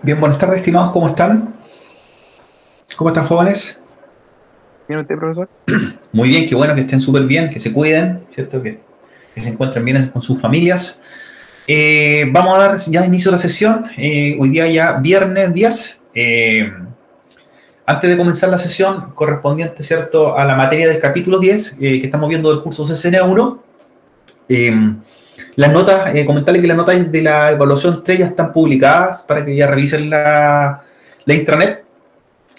Bien, buenas tardes, estimados, ¿cómo están? ¿Cómo están, jóvenes? Bien, usted, profesor. Muy bien, qué bueno que estén súper bien, que se cuiden, ¿cierto? Que, se encuentren bien con sus familias. Eh, vamos a dar ya inicio a la sesión. Eh, hoy día ya viernes 10. Eh, antes de comenzar la sesión correspondiente, ¿cierto?, a la materia del capítulo 10, que estamos viendo del curso CCN1, las notas, comentarle que las notas de la evaluación 3 ya están publicadas para que ya revisen la, la intranet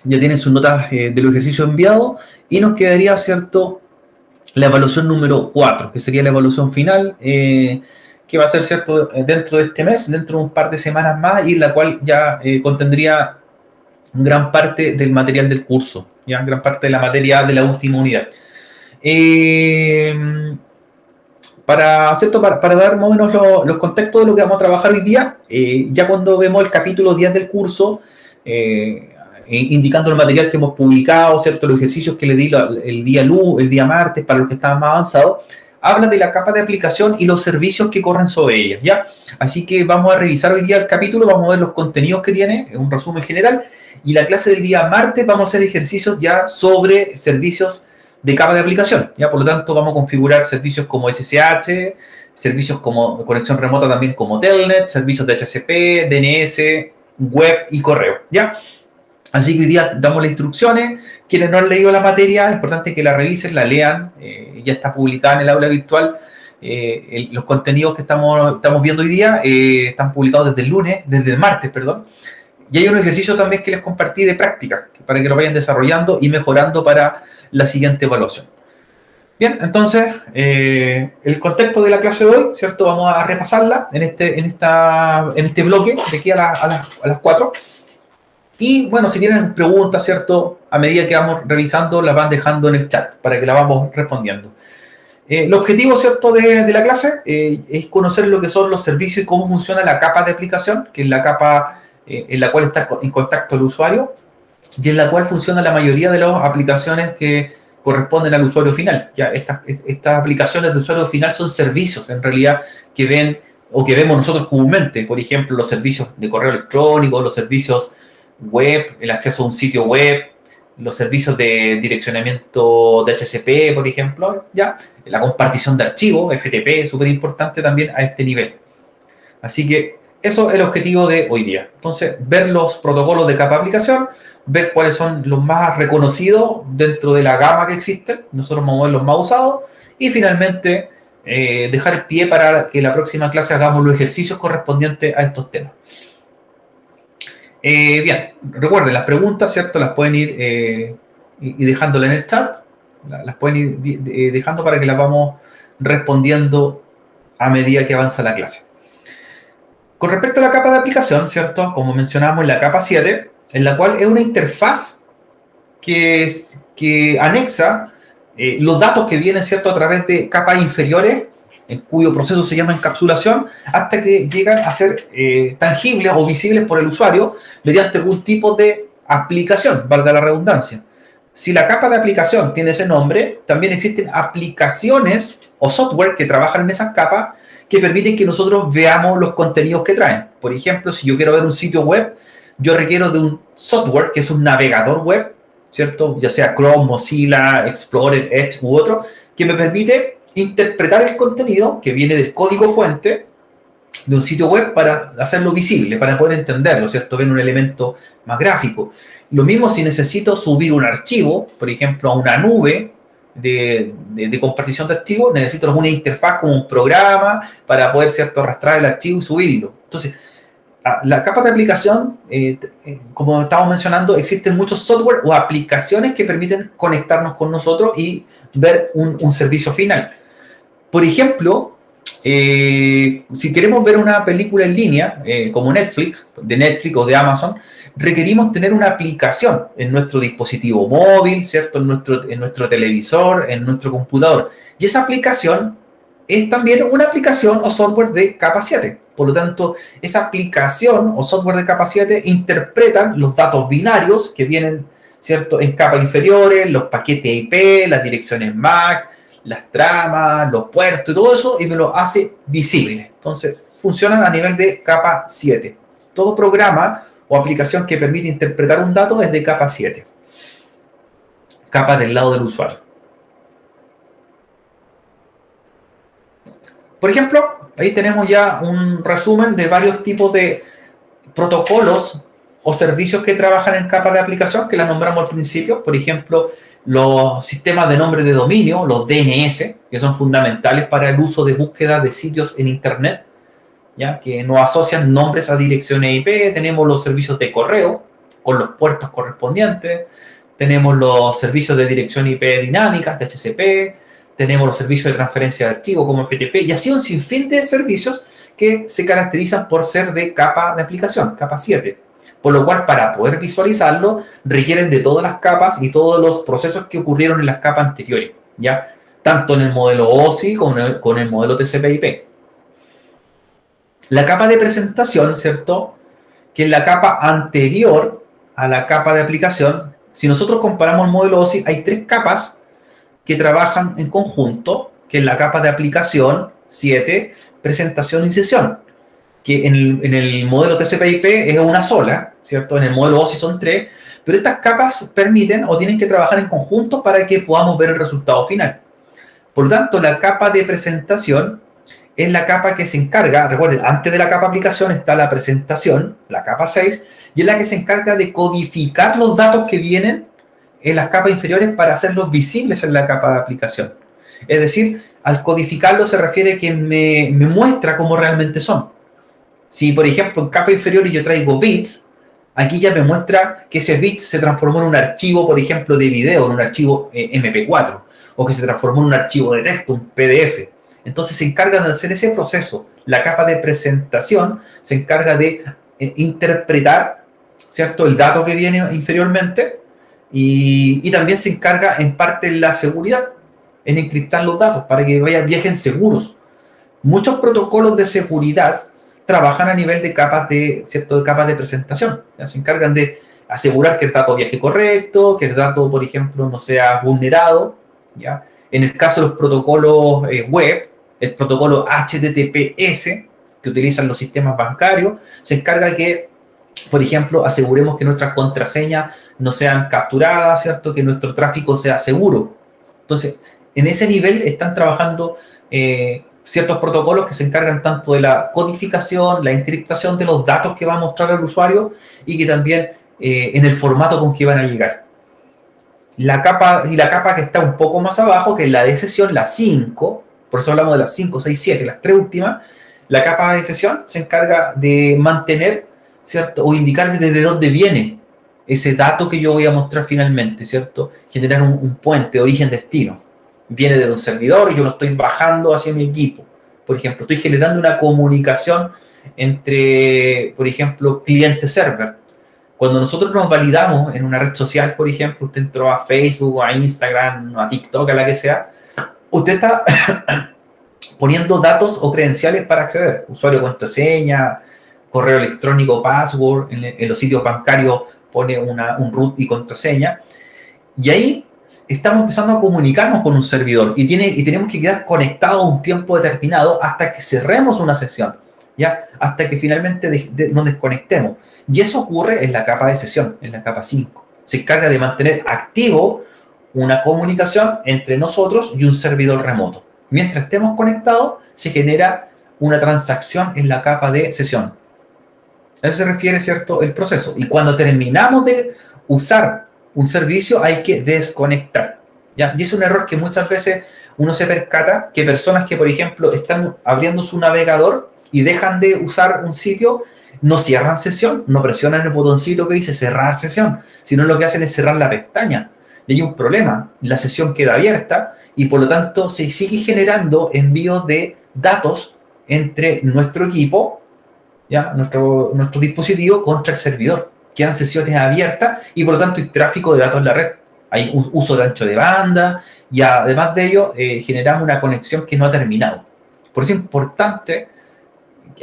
ya tienen sus notas eh, de los ejercicios enviados y nos quedaría, ¿cierto?, la evaluación número 4, que sería la evaluación final, eh, que va a ser, ¿cierto?, dentro de este mes, dentro de un par de semanas más, y la cual ya eh, contendría gran parte del material del curso, ya gran parte de la materia de la última unidad. Para, ¿cierto? Para, para, dar más o menos los contextos de lo que vamos a trabajar hoy día, ya cuando vemos el capítulo 10 del curso, eh, indicando el material que hemos publicado, ¿cierto? Los ejercicios que le di el día luz, el día martes, para los que estaban más avanzados, habla de la capa de aplicación y los servicios que corren sobre ella, ¿ya? Así que vamos a revisar hoy día el capítulo, vamos a ver los contenidos que tiene, un resumen general, y la clase del día martes vamos a hacer ejercicios ya sobre servicios de capa de aplicación, ¿ya? Por lo tanto, vamos a configurar servicios como SSH, servicios como conexión remota también como Telnet, servicios de HCP, DNS, web y correo, ¿ya? Así que hoy día damos las instrucciones. Quienes no han leído la materia, es importante que la revisen, la lean. Eh, ya está publicada en el aula virtual. Eh, los contenidos que estamos, estamos viendo hoy día eh, están publicados desde el lunes, desde el martes, perdón. Y hay un ejercicio también que les compartí de práctica, para que lo vayan desarrollando y mejorando para la siguiente evaluación. Bien, entonces, el contexto de la clase de hoy, ¿cierto? Vamos a repasarla en este, en esta, en este bloque de aquí a, a, las, a las 4. Y bueno, si tienen preguntas, ¿cierto? A medida que vamos revisando, las van dejando en el chat para que las vamos respondiendo. Eh, el objetivo, ¿cierto?, de, la clase eh, es conocer lo que son los servicios y cómo funciona la capa de aplicación, que es la capa eh, en la cual está en contacto el usuario y en la cual funciona la mayoría de las aplicaciones que corresponden al usuario final. Ya estas, estas aplicaciones de usuario final son servicios, en realidad, que ven o que vemos nosotros comúnmente. Por ejemplo, los servicios de correo electrónico, los servicios web, el acceso a un sitio web, los servicios de direccionamiento de HCP, por ejemplo, ya, la compartición de archivos, FTP, súper importante también a este nivel. Así que eso es el objetivo de hoy día. Entonces, ver los protocolos de capa aplicación, ver cuáles son los más reconocidos dentro de la gama que existe, nosotros vamos a ver los más usados, y finalmente eh, dejar pie para que la próxima clase hagamos los ejercicios correspondientes a estos temas. Eh, bien, recuerden, las preguntas, ¿cierto? Las pueden ir eh, y dejándolas en el chat. Las pueden ir eh, dejando para que las vamos respondiendo a medida que avanza la clase. Con respecto a la capa de aplicación, ¿cierto? Como mencionamos, la capa 7, en la cual es una interfaz que, anexa los datos que vienen, ¿cierto? A través de capas inferiores en cuyo proceso se llama encapsulación, hasta que llegan a ser eh, tangibles o visibles por el usuario mediante algún tipo de aplicación, valga la redundancia. Si la capa de aplicación tiene ese nombre, también existen aplicaciones o software que trabajan en esas capas que permiten que nosotros veamos los contenidos que traen. Por ejemplo, si yo quiero ver un sitio web, yo requiero de un software que es un navegador web, ¿cierto? Ya sea Chrome, Mozilla, Explorer, Edge u otro, que me permite interpretar el contenido que viene del código fuente de un sitio web para hacerlo visible, para poder entenderlo, ¿cierto? Ver un elemento más gráfico. Lo mismo si necesito subir un archivo, por ejemplo, a una nube de, de, compartición de archivos, necesito alguna interfaz como un programa para poder, ¿cierto?, arrastrar el archivo y subirlo. Entonces, la capa de aplicación, eh, eh, como estamos mencionando, existen muchos software o aplicaciones que permiten conectarnos con nosotros y ver un, un servicio final. Por ejemplo, eh, si queremos ver una película en línea, eh, como Netflix, de Netflix o de Amazon, requerimos tener una aplicación en nuestro dispositivo móvil, ¿cierto? En nuestro, en nuestro televisor, en nuestro computador. Y esa aplicación es también una aplicación o software de capa 7. Por lo tanto, esa aplicación o software de capa 7 interpretan los datos binarios que vienen, ¿cierto? En capas inferiores, los paquetes IP, las direcciones MAC, las tramas, los puertos y todo eso, y me lo hace visible. Entonces, funcionan a nivel de capa 7. Todo programa o aplicación que permite interpretar un dato es de capa 7. Capa del lado del usuario. Por ejemplo, ahí tenemos ya un resumen de varios tipos de protocolos o servicios que trabajan en capas de aplicación, que las nombramos al principio. Por ejemplo, los sistemas de nombre de dominio, los DNS, que son fundamentales para el uso de búsqueda de sitios en Internet, ¿ya? que nos asocian nombres a direcciones IP. Tenemos los servicios de correo con los puertos correspondientes. Tenemos los servicios de dirección IP dinámicas, DHCP tenemos los servicios de transferencia de archivos como FTP y así un sinfín de servicios que se caracterizan por ser de capa de aplicación, capa 7. Por lo cual, para poder visualizarlo, requieren de todas las capas y todos los procesos que ocurrieron en las capas anteriores, ¿ya? Tanto en el modelo OSI como en el, con el modelo TCP/IP. La capa de presentación, ¿cierto? Que es la capa anterior a la capa de aplicación. Si nosotros comparamos el modelo OSI, hay tres capas que trabajan en conjunto, que es la capa de aplicación 7, presentación y sesión, que en el, modelo TCP/IP es una sola, ¿cierto? En el modelo OSI son tres, pero estas capas permiten o tienen que trabajar en conjunto para que podamos ver el resultado final. Por lo tanto, la capa de presentación es la capa que se encarga, recuerden, antes de la capa aplicación está la presentación, la capa 6, y es la que se encarga de codificar los datos que vienen en las capas inferiores para hacerlos visibles en la capa de aplicación. Es decir, al codificarlo se refiere que me muestra cómo realmente son. Si, por ejemplo, en capa inferior yo traigo bits, aquí ya me muestra que ese bit se transformó en un archivo, por ejemplo, de video, en un archivo eh, MP4, o que se transformó en un archivo de texto, un PDF. Entonces se encarga de hacer ese proceso. La capa de presentación se encarga de eh, interpretar, ¿cierto?, el dato que viene inferiormente y, también se encarga en parte la seguridad, en encriptar los datos para que vayan, viajen seguros. Muchos protocolos de seguridad trabajan a nivel de capas de, ¿cierto? de capas de presentación. Se encargan de asegurar que el dato viaje correcto, que el dato, por ejemplo, no sea vulnerado. ¿ya? En el caso de los protocolos eh, web, el protocolo HTTPS, que utilizan los sistemas bancarios, se encarga que por ejemplo, aseguremos que nuestras contraseñas no sean capturadas, ¿cierto? Que nuestro tráfico sea seguro. Entonces, en ese nivel están trabajando eh, ciertos protocolos que se encargan tanto de la codificación, la encriptación de los datos que va a mostrar al usuario y que también eh, en el formato con que van a llegar. La capa, y la capa que está un poco más abajo, que es la de sesión, la 5, por eso hablamos de las 5, 6, 7, las tres últimas, la capa de sesión se encarga de mantener ¿cierto? O indicarme desde dónde viene ese dato que yo voy a mostrar finalmente, ¿cierto? Generar un, puente origen-destino. Viene de un servidor yo lo estoy bajando hacia mi equipo. Por ejemplo, estoy generando una comunicación entre, por ejemplo, cliente-server. Cuando nosotros nos validamos en una red social, por ejemplo, usted entró a Facebook, a Instagram, a TikTok, a la que sea, usted está poniendo datos o credenciales para acceder, usuario, contraseña, correo electrónico, password, en, los sitios bancarios pone una, un root y contraseña. Y ahí estamos empezando a comunicarnos con un servidor y, tiene, y tenemos que quedar conectados un tiempo determinado hasta que cerremos una sesión, ¿ya? Hasta que finalmente nos desconectemos. Y eso ocurre en la capa de sesión, en la capa 5. Se encarga de mantener activo una comunicación entre nosotros y un servidor remoto. Mientras estemos conectados, se genera una transacción en la capa de sesión. A eso se refiere, ¿cierto?, el proceso. Y cuando terminamos de usar un servicio, hay que desconectar. ¿ya? Y es un error que muchas veces uno se percata que personas que, por ejemplo, están abriendo su navegador y dejan de usar un sitio, no cierran sesión, no presionan el botoncito que dice cerrar sesión, sino lo que hacen es cerrar la pestaña. Y hay un problema, la sesión queda abierta y por lo tanto se sigue generando envío de datos entre nuestro equipo ¿ya? Nuestro, nuestro dispositivo contra el servidor. Quedan sesiones abiertas y por lo tanto hay tráfico de datos en la red. Hay uso de ancho de banda y además de ello eh, generamos una conexión que no ha terminado. Por eso es importante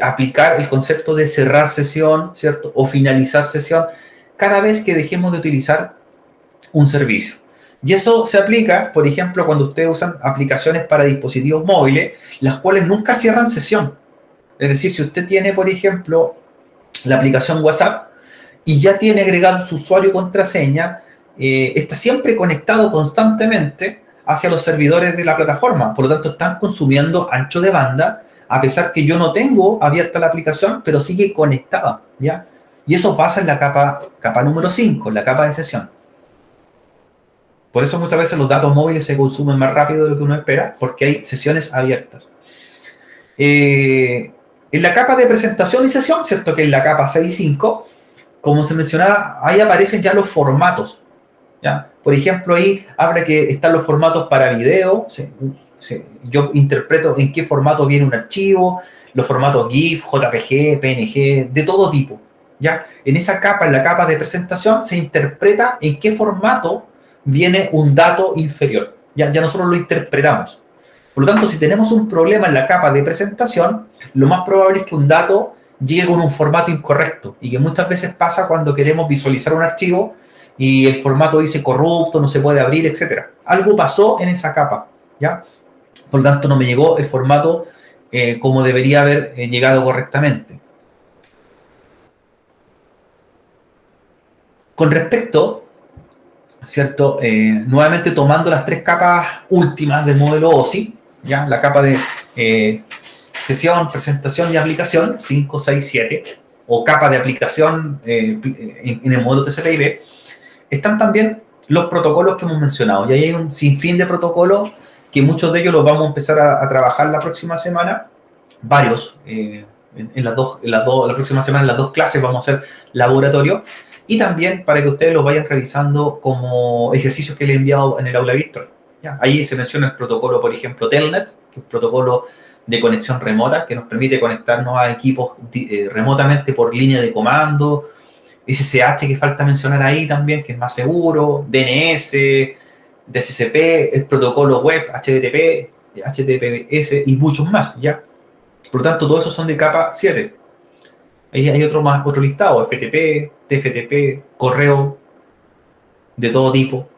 aplicar el concepto de cerrar sesión, ¿cierto? O finalizar sesión cada vez que dejemos de utilizar un servicio. Y eso se aplica, por ejemplo, cuando ustedes usan aplicaciones para dispositivos móviles, las cuales nunca cierran sesión. Es decir, si usted tiene, por ejemplo, la aplicación WhatsApp y ya tiene agregado su usuario y contraseña, eh, está siempre conectado constantemente hacia los servidores de la plataforma. Por lo tanto, están consumiendo ancho de banda, a pesar que yo no tengo abierta la aplicación, pero sigue conectada, ¿ya? Y eso pasa en la capa, capa número 5, la capa de sesión. Por eso muchas veces los datos móviles se consumen más rápido de lo que uno espera, porque hay sesiones abiertas. Eh, en la capa de presentación y sesión, ¿cierto? Que en la capa 6 y 5, como se mencionaba, ahí aparecen ya los formatos. ¿ya? Por ejemplo, ahí habla que están los formatos para video. yo interpreto en qué formato viene un archivo, los formatos GIF, JPG, PNG, de todo tipo. ¿ya? En esa capa, en la capa de presentación, se interpreta en qué formato viene un dato inferior. Ya, ya nosotros lo interpretamos. Por lo tanto, si tenemos un problema en la capa de presentación, lo más probable es que un dato llegue con un formato incorrecto y que muchas veces pasa cuando queremos visualizar un archivo y el formato dice corrupto, no se puede abrir, etc. Algo pasó en esa capa, ¿ya? Por lo tanto, no me llegó el formato eh, como debería haber eh, llegado correctamente. Con respecto, ¿cierto? Eh, nuevamente tomando las tres capas últimas del modelo OSI, ¿ya? La capa de sesión, presentación y aplicación, 5, 6, 7, o capa de aplicación eh, en, el modelo TCP/IP, están también los protocolos que hemos mencionado. Y ahí hay un sinfín de protocolos que muchos de ellos los vamos a empezar a, trabajar la próxima semana, varios. en, las dos, en las dos, la próxima semana las dos clases vamos a hacer laboratorio y también para que ustedes los vayan revisando como ejercicios que les he enviado en el aula virtual. Ahí se menciona el protocolo, por ejemplo, Telnet, que es un protocolo de conexión remota que nos permite conectarnos a equipos eh, remotamente por línea de comando. SSH que falta mencionar ahí también, que es más seguro, DNS, DSCP, el protocolo web, HTTP, HTTPS y muchos más, ¿ya? Por lo tanto, todos esos son de capa 7. Ahí hay otro, más, otro listado, FTP, TFTP, correo de todo tipo.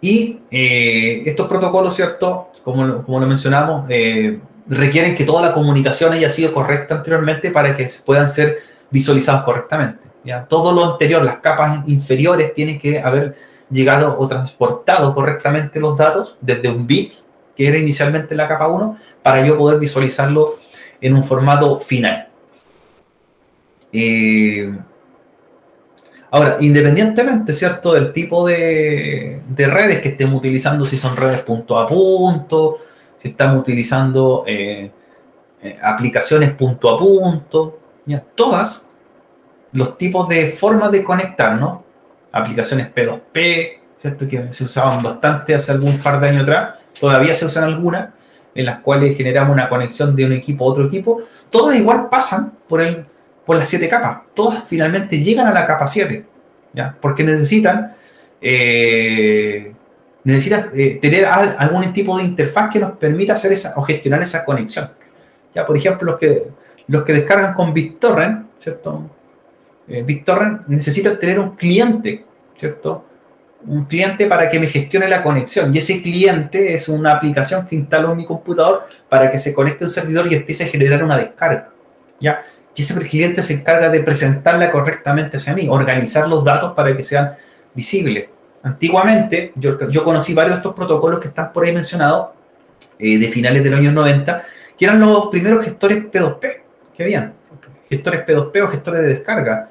Y eh, estos protocolos, ¿cierto? Como, lo mencionamos, eh, requieren que toda la comunicación haya sido correcta anteriormente para que puedan ser visualizados correctamente. ¿ya? Todo lo anterior, las capas inferiores, tienen que haber llegado o transportado correctamente los datos desde un bit, que era inicialmente la capa 1, para yo poder visualizarlo en un formato final. Eh, ahora, independientemente, ¿cierto?, del tipo de, redes que estemos utilizando, si son redes punto a punto, si estamos utilizando eh, eh, aplicaciones punto a punto, todas los tipos de formas de conectarnos, aplicaciones P2P, ¿cierto?, que se usaban bastante hace algún par de años atrás, todavía se usan algunas, en las cuales generamos una conexión de un equipo a otro equipo, todas igual pasan por el por las siete capas. Todas finalmente llegan a la capa 7, ¿ya? Porque necesitan, eh, necesitan eh, tener algún tipo de interfaz que nos permita hacer esa o gestionar esa conexión. ¿ya? Por ejemplo, los que, los que descargan con BitTorrent, ¿cierto? Eh, necesita tener un cliente, ¿cierto? Un cliente para que me gestione la conexión. Y ese cliente es una aplicación que instalo en mi computador para que se conecte a un servidor y empiece a generar una descarga. ¿ya? Y ese cliente se encarga de presentarla correctamente hacia mí, organizar los datos para que sean visibles. Antiguamente, yo, conocí varios de estos protocolos que están por ahí mencionados, eh, de finales de los años 90, que eran los primeros gestores P2P que habían. Gestores P2P o gestores de descarga.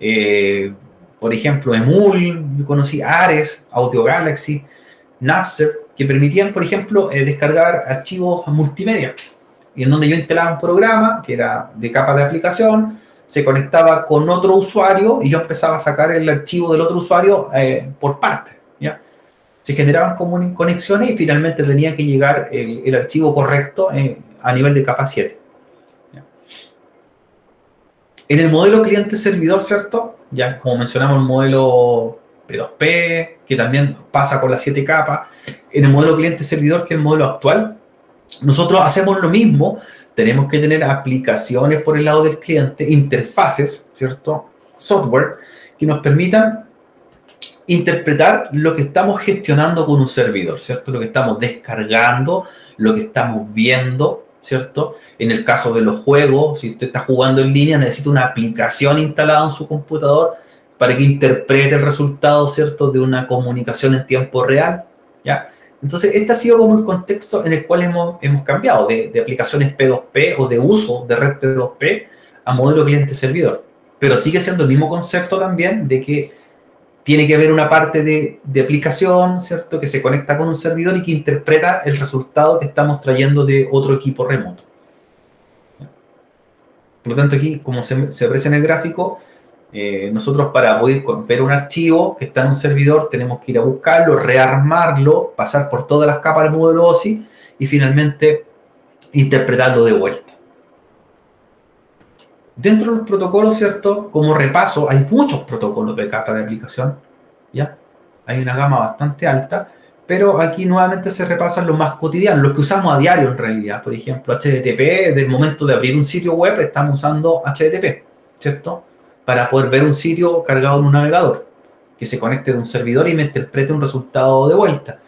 Eh, por ejemplo, Emul, yo conocí Ares, Audio Galaxy, Napster, que permitían, por ejemplo, eh, descargar archivos multimedia y en donde yo instalaba un programa que era de capa de aplicación, se conectaba con otro usuario y yo empezaba a sacar el archivo del otro usuario eh, por parte. Se generaban conexiones y finalmente tenía que llegar el, archivo correcto eh, a nivel de capa 7. En el modelo cliente-servidor, ¿cierto? Ya como mencionamos el modelo P2P, que también pasa con las 7 capas. En el modelo cliente-servidor, que es el modelo actual, nosotros hacemos lo mismo, tenemos que tener aplicaciones por el lado del cliente, interfaces, ¿cierto? Software que nos permitan interpretar lo que estamos gestionando con un servidor, ¿cierto? Lo que estamos descargando, lo que estamos viendo, ¿cierto? En el caso de los juegos, si usted está jugando en línea, necesita una aplicación instalada en su computador para que interprete el resultado, ¿cierto?, de una comunicación en tiempo real, ¿ya? Entonces, este ha sido como el contexto en el cual hemos, hemos cambiado de, de aplicaciones P2P o de uso de red P2P a modelo cliente-servidor. Pero sigue siendo el mismo concepto también de que tiene que haber una parte de, de, aplicación, ¿cierto? Que se conecta con un servidor y que interpreta el resultado que estamos trayendo de otro equipo remoto. Por lo tanto, aquí, como se, se aprecia en el gráfico, eh, nosotros para poder ver un archivo que está en un servidor tenemos que ir a buscarlo, rearmarlo, pasar por todas las capas del modelo OSI y finalmente interpretarlo de vuelta. Dentro de los protocolos, ¿cierto? Como repaso, hay muchos protocolos de capa de aplicación, ¿ya? Hay una gama bastante alta, pero aquí nuevamente se repasan los más cotidianos, los que usamos a diario en realidad. Por ejemplo, HTTP, desde el momento de abrir un sitio web estamos usando HTTP, ¿cierto? Para poder ver un sitio cargado en un navegador, que se conecte de un servidor y me interprete un resultado de vuelta.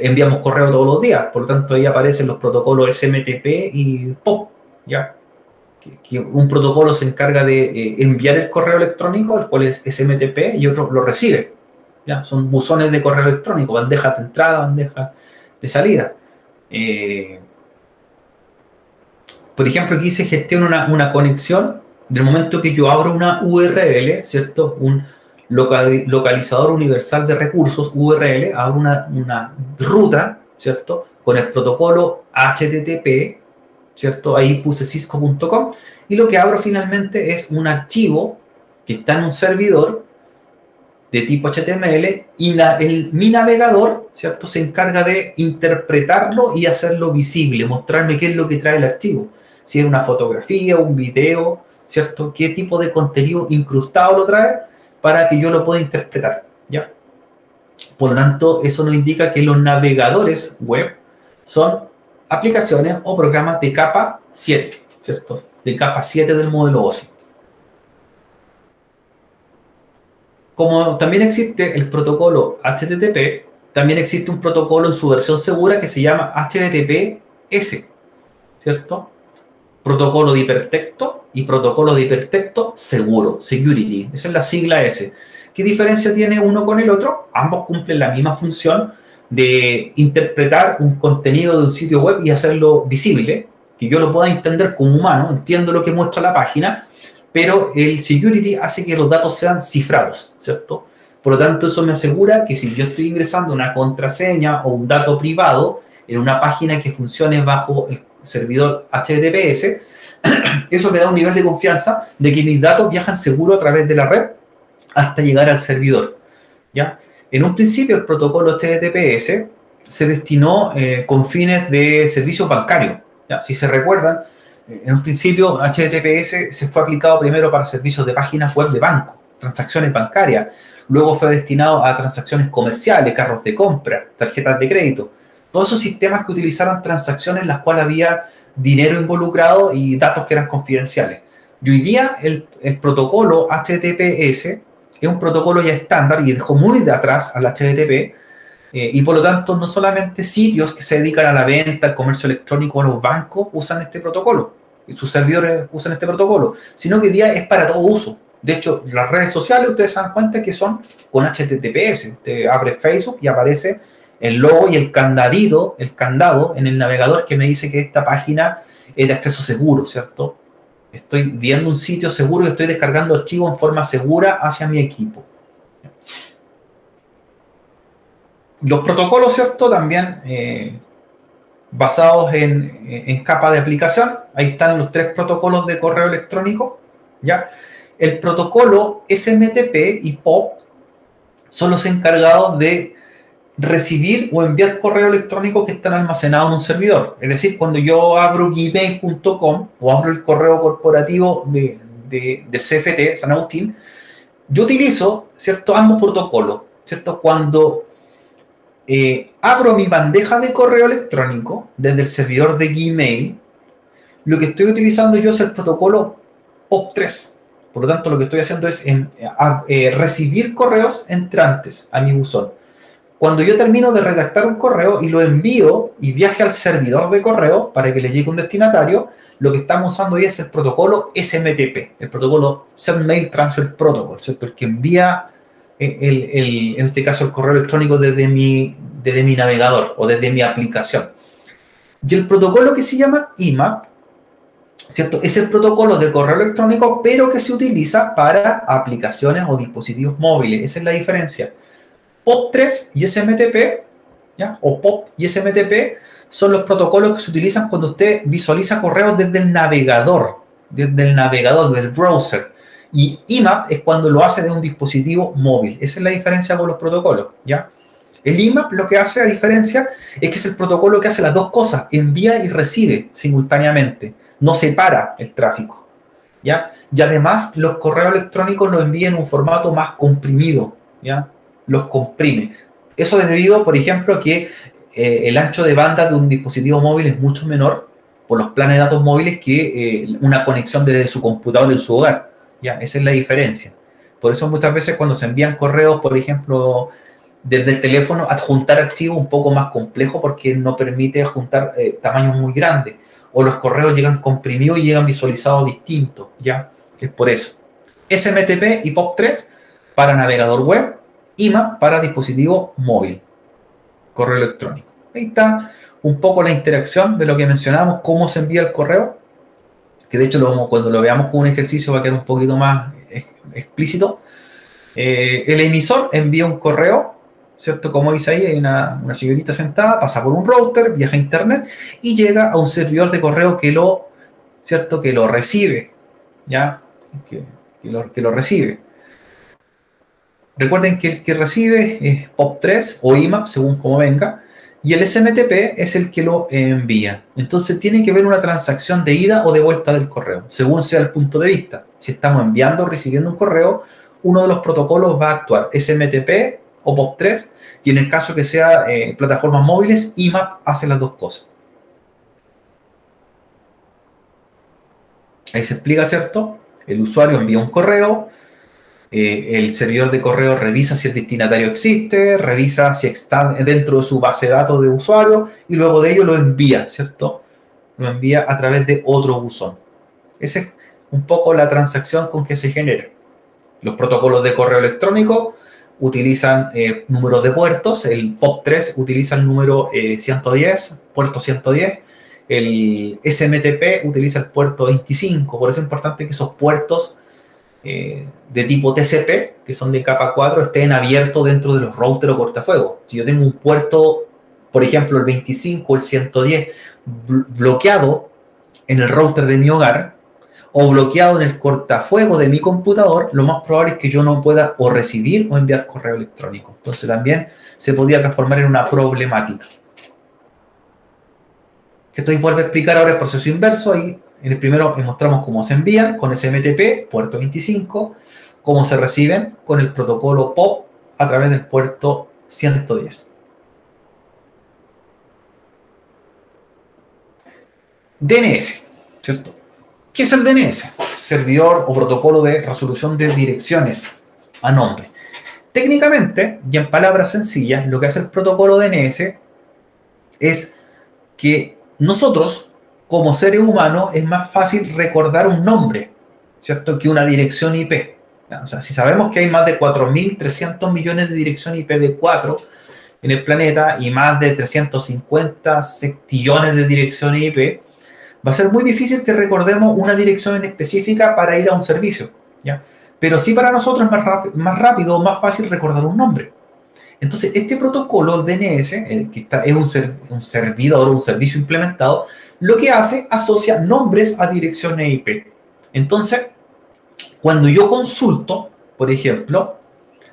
Enviamos correo todos los días, por lo tanto ahí aparecen los protocolos SMTP y POP, ¿ya? un protocolo se encarga de eh, enviar el correo electrónico, el cual es SMTP, y otro lo recibe. ¿ya? Son buzones de correo electrónico, bandejas de entrada, bandejas de salida. Eh, por ejemplo, aquí se gestiona una, una, conexión del momento que yo abro una URL, ¿cierto? Un localizador universal de recursos, URL, abro una, una ruta, ¿cierto? Con el protocolo HTTP, ¿cierto? Ahí puse cisco.com y lo que abro finalmente es un archivo que está en un servidor de tipo HTML y mi navegador, ¿cierto? Se encarga de interpretarlo y hacerlo visible, mostrarme qué es lo que trae el archivo. Si es una fotografía, un video, ¿cierto? ¿Qué tipo de contenido incrustado lo trae para que yo lo pueda interpretar, ¿ya? Por lo tanto, eso nos indica que los navegadores web son aplicaciones o programas de capa 7, ¿cierto? De capa 7 del modelo OSI. Como también existe el protocolo HTTP, también existe un protocolo en su versión segura que se llama HTTPS, ¿cierto? Protocolo de hipertexto y protocolo de hipertexto seguro, security. Esa es la sigla S. ¿Qué diferencia tiene uno con el otro? Ambos cumplen la misma función, de interpretar un contenido de un sitio web y hacerlo visible, que yo lo pueda entender como humano, entiendo lo que muestra la página, pero el security hace que los datos sean cifrados, ¿cierto? Por lo tanto, eso me asegura que si yo estoy ingresando una contraseña o un dato privado en una página que funcione bajo el servidor HTTPS, eso me da un nivel de confianza de que mis datos viajan seguro a través de la red hasta llegar al servidor, ¿ya? En un principio, el protocolo HTTPS se destinó eh, con fines de servicio bancario. ¿ya? Si se recuerdan, eh, en un principio HTTPS se fue aplicado primero para servicios de páginas web de banco, transacciones bancarias. Luego fue destinado a transacciones comerciales, carros de compra, tarjetas de crédito. Todos esos sistemas que utilizaron transacciones en las cuales había dinero involucrado y datos que eran confidenciales. Y hoy día el, protocolo HTTPS es un protocolo ya estándar y dejó muy de atrás al HTTP. Eh, y por lo tanto, no solamente sitios que se dedican a la venta, al comercio electrónico o los bancos usan este protocolo, y sus servidores usan este protocolo, sino que hoy día es para todo uso. De hecho, las redes sociales, ustedes se dan cuenta que son con HTTPS. Usted abre Facebook y aparece el logo y el candadito, el candado en el navegador que me dice que esta página es de acceso seguro, ¿cierto? Estoy viendo un sitio seguro y estoy descargando archivos en forma segura hacia mi equipo. Los protocolos, ¿cierto? También eh, basados en, en capa de aplicación. Ahí están los tres protocolos de correo electrónico. ¿ya? El protocolo SMTP y POP son los encargados de recibir o enviar correo electrónico que están almacenados en un servidor. Es decir, cuando yo abro gmail.com o abro el correo corporativo de, del CFT, San Agustín, yo utilizo, ¿cierto?, ambos protocolos, ¿cierto? Cuando eh, abro mi bandeja de correo electrónico desde el servidor de Gmail, lo que estoy utilizando yo es el protocolo POP3. Por lo tanto, lo que estoy haciendo es eh, recibir correos entrantes a mi buzón cuando yo termino de redactar un correo y lo envío y viaje al servidor de correo para que le llegue un destinatario, lo que estamos usando hoy es el protocolo SMTP, el protocolo Send Mail Transfer Protocol, ¿cierto? El que envía, eh, el, en este caso, el correo electrónico desde mi, desde mi navegador o desde mi aplicación. Y el protocolo que se llama IMAP, ¿cierto? Es el protocolo de correo electrónico, pero que se utiliza para aplicaciones o dispositivos móviles. Esa es la diferencia. POP3 y SMTP, ¿ya? o POP y SMTP, son los protocolos que se utilizan cuando usted visualiza correos desde el navegador, desde el navegador, del browser. Y IMAP es cuando lo hace de un dispositivo móvil. Esa es la diferencia con los protocolos, ¿ya? El IMAP lo que hace, a diferencia, es que es el protocolo que hace las dos cosas, envía y recibe simultáneamente, no separa el tráfico, ¿ya? Y además los correos electrónicos los envía en un formato más comprimido, ¿ya? Los comprime. Eso es debido, por ejemplo, a que eh, el ancho de banda de un dispositivo móvil es mucho menor por los planes de datos móviles que eh, una conexión desde su computador en su hogar. ¿ya? Esa es la diferencia. Por eso muchas veces cuando se envían correos, por ejemplo, desde el teléfono, adjuntar archivos un poco más complejo porque no permite adjuntar eh, tamaños muy grandes. O los correos llegan comprimidos y llegan visualizados distintos. ¿ya? Es por eso. SMTP y POP3 para navegador web IMA para dispositivo móvil, correo electrónico. Ahí está un poco la interacción de lo que mencionamos, cómo se envía el correo, que de hecho cuando lo veamos con un ejercicio va a quedar un poquito más explícito. Eh, el emisor envía un correo, ¿cierto? Como dice ahí, hay una, una sentada, pasa por un router, viaja a internet y llega a un servidor de correo que lo, ¿cierto? Que lo recibe, ¿ya? que lo recibe. Recuerden que el que recibe es POP3 o IMAP, según como venga, y el SMTP es el que lo envía. Entonces tiene que ver una transacción de ida o de vuelta del correo, según sea el punto de vista. Si estamos enviando o recibiendo un correo, uno de los protocolos va a actuar SMTP o POP3, y en el caso que sea eh, plataformas móviles, IMAP hace las dos cosas. Ahí se explica, ¿cierto? El usuario envía un correo, eh, el servidor de correo revisa si el destinatario existe, revisa si está dentro de su base de datos de usuario y luego de ello lo envía, ¿cierto? Lo envía a través de otro buzón. Esa es un poco la transacción con que se genera. Los protocolos de correo electrónico utilizan eh, números de puertos, el POP3 utiliza el número 110, eh, puerto 110, el SMTP utiliza el puerto 25, por eso es importante que esos puertos eh, de tipo TCP, que son de capa 4, estén abiertos dentro de los routers o cortafuegos. Si yo tengo un puerto, por ejemplo, el 25 o el 110 bloqueado en el router de mi hogar o bloqueado en el cortafuego de mi computador, lo más probable es que yo no pueda o recibir o enviar correo electrónico. Entonces también se podría transformar en una problemática. Que esto vuelve a explicar ahora el proceso inverso. Ahí en el primero mostramos cómo se envían con SMTP, puerto 25, cómo se reciben con el protocolo POP a través del puerto 110. DNS, ¿cierto? ¿Qué es el DNS? Servidor o protocolo de resolución de direcciones a nombre. Técnicamente, y en palabras sencillas, lo que hace el protocolo DNS es que nosotros como seres humanos es más fácil recordar un nombre, ¿cierto? Que una dirección IP. O sea, si sabemos que hay más de 4.300 millones de direcciones IPv4 en el planeta y más de 350 septillones de direcciones IP, va a ser muy difícil que recordemos una dirección en específica para ir a un servicio. ¿ya? Pero sí para nosotros es más, más rápido, más fácil recordar un nombre. Entonces, este protocolo DNS, eh, que está, es un, un servidor, un servicio implementado, lo que hace, asocia nombres a direcciones IP. Entonces, cuando yo consulto, por ejemplo,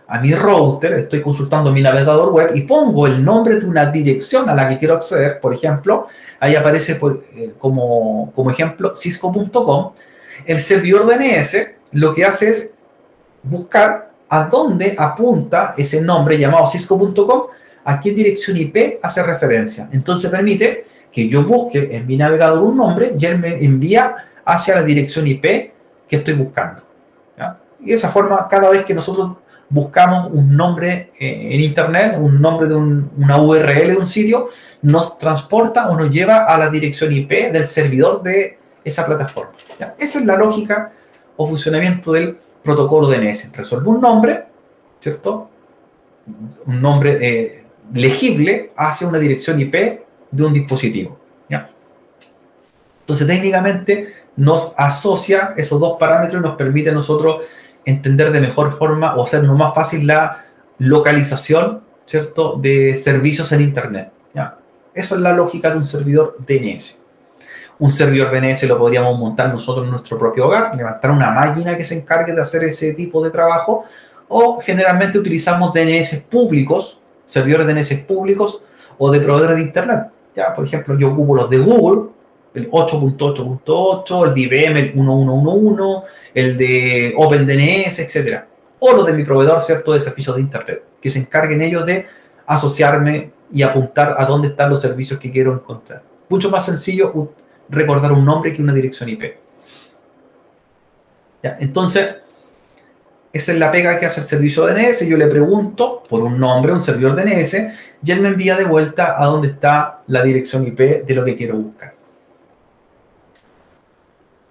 a mi router, estoy consultando mi navegador web y pongo el nombre de una dirección a la que quiero acceder, por ejemplo, ahí aparece eh, como, como ejemplo cisco.com, el servidor DNS lo que hace es buscar a dónde apunta ese nombre llamado cisco.com, a qué dirección IP hace referencia. Entonces permite que yo busque en mi navegador un nombre y él me envía hacia la dirección IP que estoy buscando. Y de esa forma, cada vez que nosotros buscamos un nombre eh, en Internet, un nombre de una URL de un sitio, nos transporta o nos lleva a la dirección IP del servidor de esa plataforma. Esa es la lógica o funcionamiento del protocolo DNS. Resuelve un nombre, ¿cierto? Un nombre eh, legible hacia una dirección IP de un dispositivo. Entonces, técnicamente nos asocia esos dos parámetros y nos permite a nosotros entender de mejor forma o hacernos más fácil la localización, ¿cierto?, de servicios en Internet. ¿ya? Esa es la lógica de un servidor DNS. Un servidor DNS lo podríamos montar nosotros en nuestro propio hogar, levantar una máquina que se encargue de hacer ese tipo de trabajo, o generalmente utilizamos DNS públicos, servidores DNS públicos o de proveedores de Internet. Ya, por ejemplo, yo ocupo los de Google, el 8.8.8, el de IBM, el 1111, el de OpenDNS, etc. O los de mi proveedor, ¿cierto?, de servicios de Internet, que se encarguen ellos de asociarme y apuntar a dónde están los servicios que quiero encontrar. Mucho más sencillo recordar un nombre que una dirección IP. Ya, entonces, esa es la pega que hace el servicio DNS. Yo le pregunto por un nombre, un servidor DNS, y él me envía de vuelta a dónde está la dirección IP de lo que quiero buscar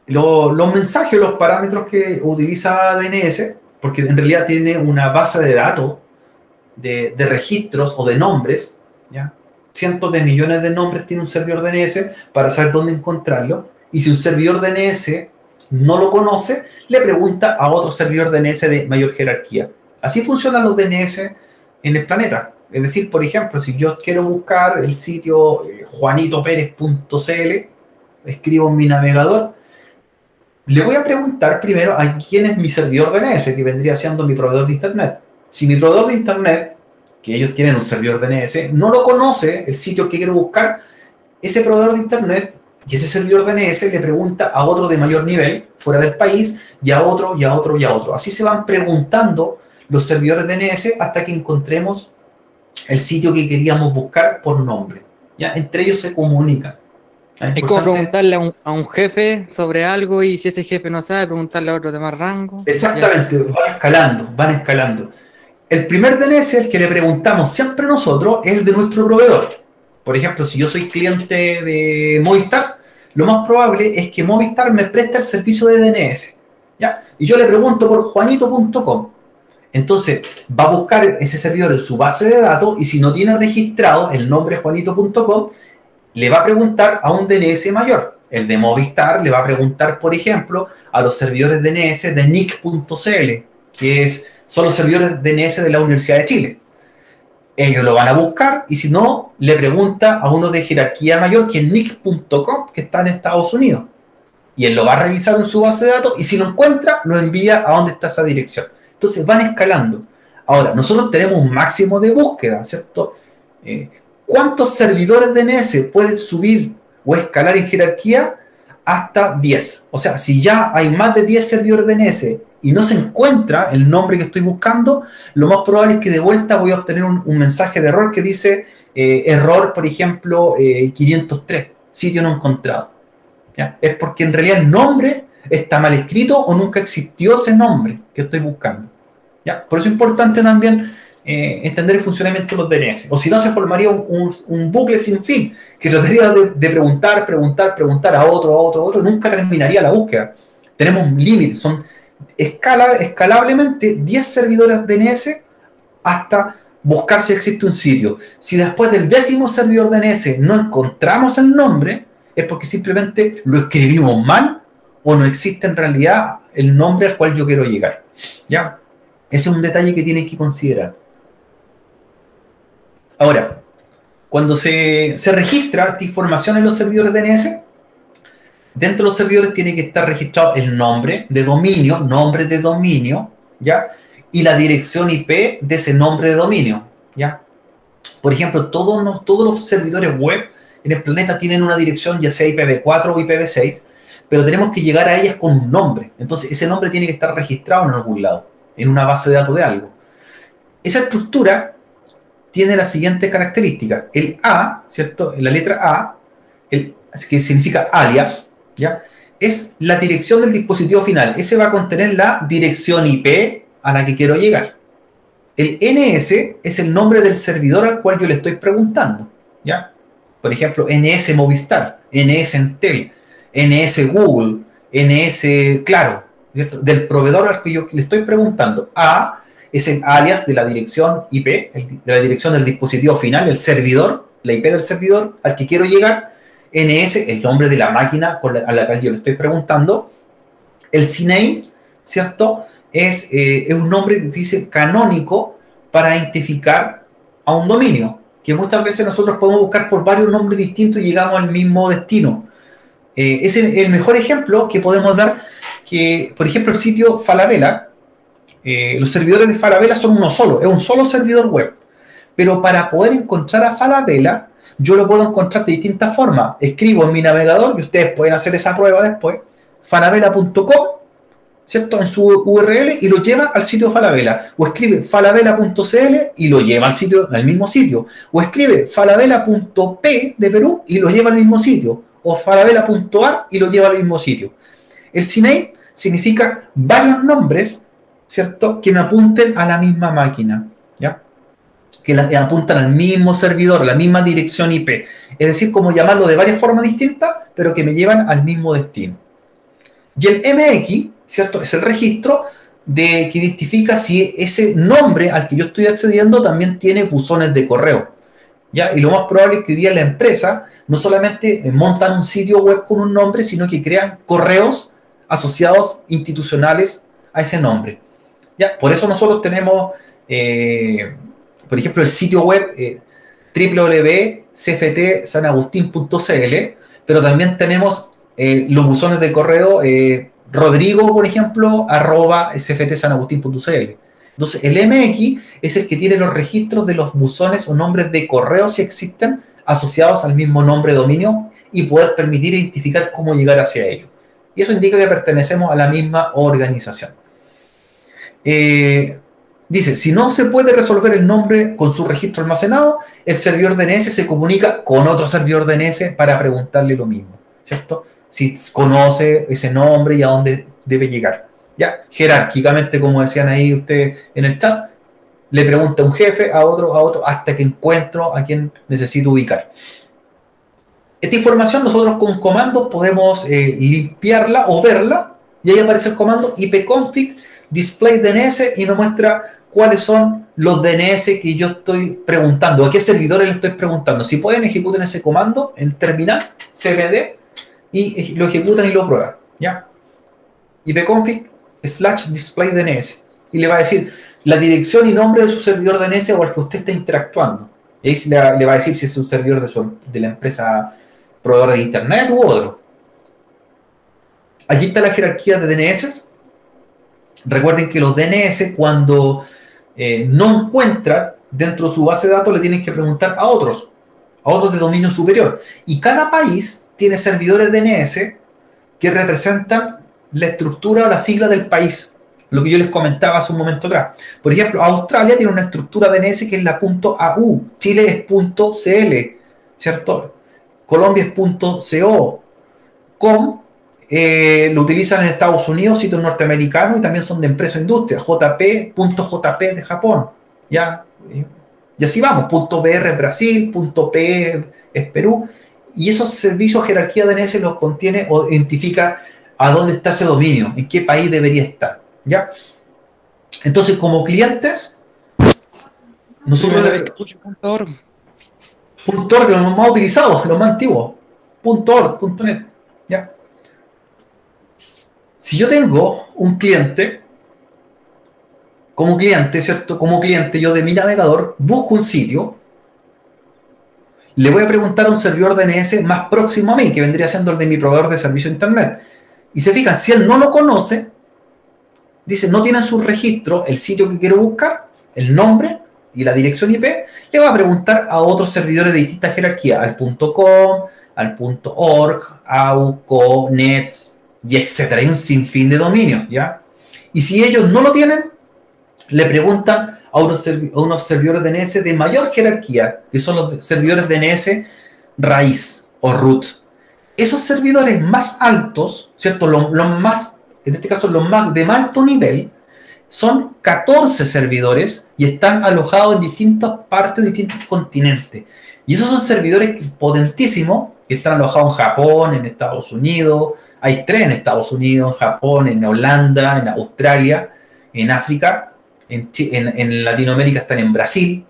los mensajes, los parámetros que utiliza DNS, porque en realidad tiene una base de datos de, registros o de nombres, ¿ya? cientos de millones de nombres tiene un servidor DNS para saber dónde encontrarlo. Y si un servidor DNS no lo conoce, le pregunta a otro servidor DNS de mayor jerarquía. Así funcionan los DNS en el planeta. Es decir, por ejemplo, si yo quiero buscar el sitio eh, juanitopérez.cl, escribo en mi navegador, le voy a preguntar primero a quién es mi servidor DNS, que vendría siendo mi proveedor de Internet. Si mi proveedor de Internet, que ellos tienen un servidor DNS, no lo conoce, el sitio que quiero buscar, ese proveedor de Internet y ese servidor DNS le pregunta a otro de mayor nivel, fuera del país, y a otro, y a otro, y a otro. Así se van preguntando los servidores DNS hasta que encontremos el sitio que queríamos buscar por nombre. ¿ya? Entre ellos se comunican. Es, como preguntarle a un, jefe sobre algo y si ese jefe no sabe, preguntarle a otro de más rango. Exactamente, van escalando, van escalando. El primer DNS, el que le preguntamos siempre nosotros, es el de nuestro proveedor. Por ejemplo, si yo soy cliente de Movistar, lo más probable es que Movistar me preste el servicio de DNS. ¿ya? Y yo le pregunto por juanito.com. Entonces, va a buscar ese servidor en su base de datos y si no tiene registrado el nombre juanito.com, le va a preguntar a un DNS mayor. El de Movistar le va a preguntar, por ejemplo, a los servidores DNS de NIC.cl, que es, son los servidores DNS de la Universidad de Chile. Ellos lo van a buscar y si no, le pregunta a uno de jerarquía mayor, que es NIC.com, que está en Estados Unidos. Y él lo va a revisar en su base de datos y si lo encuentra, lo envía a donde está esa dirección. Entonces van escalando. Ahora, nosotros tenemos un máximo de búsqueda, ¿cierto? Eh, ¿Cuántos servidores DNS puedes subir o escalar en jerarquía? Hasta 10. O sea, si ya hay más de 10 servidores DNS y no se encuentra el nombre que estoy buscando, lo más probable es que de vuelta voy a obtener un, mensaje de error que dice eh, error, por ejemplo, 503, eh, sitio no encontrado. Es porque en realidad el nombre está mal escrito o nunca existió ese nombre que estoy buscando. ¿Ya? Por eso es importante también eh, entender el funcionamiento de los DNS. O si no, se formaría un, bucle sin fin, que trataría de, preguntar, preguntar, preguntar a otro, a otro, a otro, nunca terminaría la búsqueda. Tenemos un límite, son escala, escalablemente 10 servidores DNS hasta buscar si existe un sitio. Si después del décimo servidor DNS no encontramos el nombre, es porque simplemente lo escribimos mal o no existe en realidad el nombre al cual yo quiero llegar. ¿Ya? Ese es un detalle que tienen que considerar. Ahora, cuando se, registra esta información en los servidores DNS, dentro de los servidores tiene que estar registrado el nombre de dominio, nombre de dominio, ¿ya? Y la dirección IP de ese nombre de dominio, ¿ya? Por ejemplo, todos, todos los servidores web en el planeta tienen una dirección, ya sea IPv4 o IPv6, pero tenemos que llegar a ellas con un nombre. Entonces, ese nombre tiene que estar registrado en algún lado, en una base de datos de algo. Esa estructura tiene la siguiente característica. El A, ¿cierto? La letra A, el, que significa alias, ¿ya? Es la dirección del dispositivo final. Ese va a contener la dirección IP a la que quiero llegar. el NS es el nombre del servidor al cual yo le estoy preguntando, ¿ya? Por ejemplo, NS Movistar, NS Entel, NS Google, NS Claro, del proveedor al que yo le estoy preguntando. A es el alias de la dirección IP, de la dirección del dispositivo final, el servidor, la IP del servidor al que quiero llegar. NS, el nombre de la máquina a la que yo le estoy preguntando. El CNAME, ¿cierto? Es, eh, es un nombre que se dice canónico para identificar a un dominio, que muchas veces nosotros podemos buscar por varios nombres distintos y llegamos al mismo destino. Eh, es el, mejor ejemplo que podemos dar que, por ejemplo, el sitio Falabella, eh, los servidores de Falabella son uno solo, es un solo servidor web. Pero para poder encontrar a Falabella, yo lo puedo encontrar de distintas formas. Escribo en mi navegador, y ustedes pueden hacer esa prueba después, falabella.com, ¿cierto? En su URL y lo lleva al sitio Falabella. O escribe falabella.cl y lo lleva al sitio, al mismo sitio. O escribe falabella.p de Perú y lo lleva al mismo sitio. O falabella.ar y lo lleva al mismo sitio. El CNAME significa varios nombres, ¿cierto? Que me apunten a la misma máquina, Que apuntan al mismo servidor, la misma dirección IP. Es decir, como llamarlo de varias formas distintas, pero que me llevan al mismo destino. Y el MX, ¿cierto? Es el registro de que identifica si ese nombre al que yo estoy accediendo también tiene buzones de correo. ¿Ya? Y lo más probable es que hoy día la empresa no solamente montan un sitio web con un nombre, sino que crean correos asociados institucionales a ese nombre. ¿Ya? Por eso nosotros tenemos, eh, por ejemplo, el sitio web eh, www.cftsanagustin.cl, pero también tenemos eh, los buzones de correo eh, Rodrigo, por ejemplo, arroba sftsanagustin.cl. Entonces, el MX es el que tiene los registros de los buzones o nombres de correo si existen asociados al mismo nombre de dominio y poder permitir identificar cómo llegar hacia ellos. Y eso indica que pertenecemos a la misma organización. Eh, dice, si no se puede resolver el nombre con su registro almacenado, el servidor DNS se comunica con otro servidor DNS para preguntarle lo mismo, ¿cierto? Si conoce ese nombre y a dónde debe llegar. Ya, jerárquicamente, como decían ahí ustedes en el chat, le pregunta un jefe a otro, a otro, hasta que encuentro a quien necesito ubicar. Esta información nosotros con comandos podemos eh, limpiarla o verla y ahí aparece el comando ipconfig display DNS y nos muestra cuáles son los DNS que yo estoy preguntando, a qué servidores le estoy preguntando. Si pueden, ejecuten ese comando en terminal, cmd, y lo ejecutan y lo prueban. ¿ya? ipconfig slash display DNS. Y le va a decir la dirección y nombre de su servidor DNS o al que usted está interactuando. Y ahí le, va a decir si es un servidor de, de la empresa proveedor de Internet u otro. Aquí está la jerarquía de DNS. Recuerden que los DNS cuando eh, no encuentran dentro de su base de datos le tienen que preguntar a otros, a otros de dominio superior. Y cada país tiene servidores DNS que representan la estructura o la sigla del país. Lo que yo les comentaba hace un momento atrás. Por ejemplo, Australia tiene una estructura DNS que es la .au, Chile es .cl, ¿cierto? Colombia es .co, com, eh, lo utilizan en Estados Unidos, sitios norteamericanos y también son de empresa industria, JP, .jp de Japón, ¿ya? Y así vamos, .br es Brasil, .p es Perú, y esos servicios jerarquía DNS los contiene o identifica a dónde está ese dominio, en qué país debería estar, ¿ya? Entonces, como clientes, nosotros... .org, los más utilizados, los más antiguos. .org, .net. ¿ya? Si yo tengo un cliente, como cliente, ¿cierto? Como cliente, yo de mi navegador busco un sitio, le voy a preguntar a un servidor DNS más próximo a mí, que vendría siendo el de mi proveedor de servicio de Internet. Y se fijan, si él no lo conoce, dice, no tiene en su registro el sitio que quiero buscar, el nombre, y la dirección IP, le va a preguntar a otros servidores de distinta jerarquía, al .com, al .org, AU, .net, y etcétera. Hay un sinfín de dominios, ¿ya? Y si ellos no lo tienen, le preguntan a unos, unos servidores DNS de mayor jerarquía, que son los servidores DNS raíz o root. Esos servidores más altos, ¿cierto? Los, más, en este caso los más de más alto nivel, son 14 servidores y están alojados en distintas partes, distintos continentes. Y esos son servidores potentísimos que están alojados en Japón, en Estados Unidos. Hay tres en Estados Unidos, en Japón, en Holanda, en Australia, en África, en, Latinoamérica están en Brasil.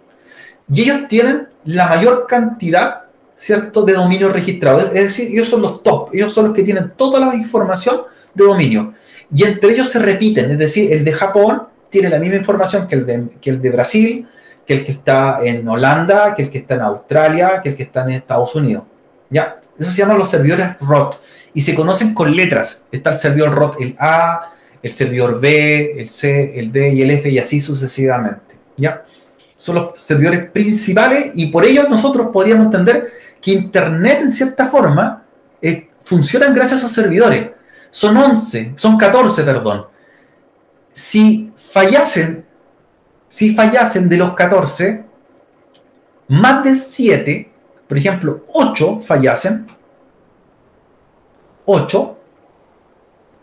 Y ellos tienen la mayor cantidad ¿cierto? de dominios registrados. Es decir, ellos son los top, ellos son los que tienen toda la información de dominio. Y entre ellos se repiten, es decir, el de Japón tiene la misma información que el de, que el de Brasil, que el que está en Holanda, que el que está en Australia, que el que está en Estados Unidos. ¿Ya? Eso se llaman los servidores ROT y se conocen con letras. Está el servidor ROT, el A, el servidor B, el C, el D y el F y así sucesivamente. ¿Ya? Son los servidores principales y por ello nosotros podríamos entender que Internet en cierta forma eh, funciona gracias a esos servidores. Son 11, son 14, perdón. Si fallasen, si fallasen de los 14, más de 7, por ejemplo, 8 fallasen, 8,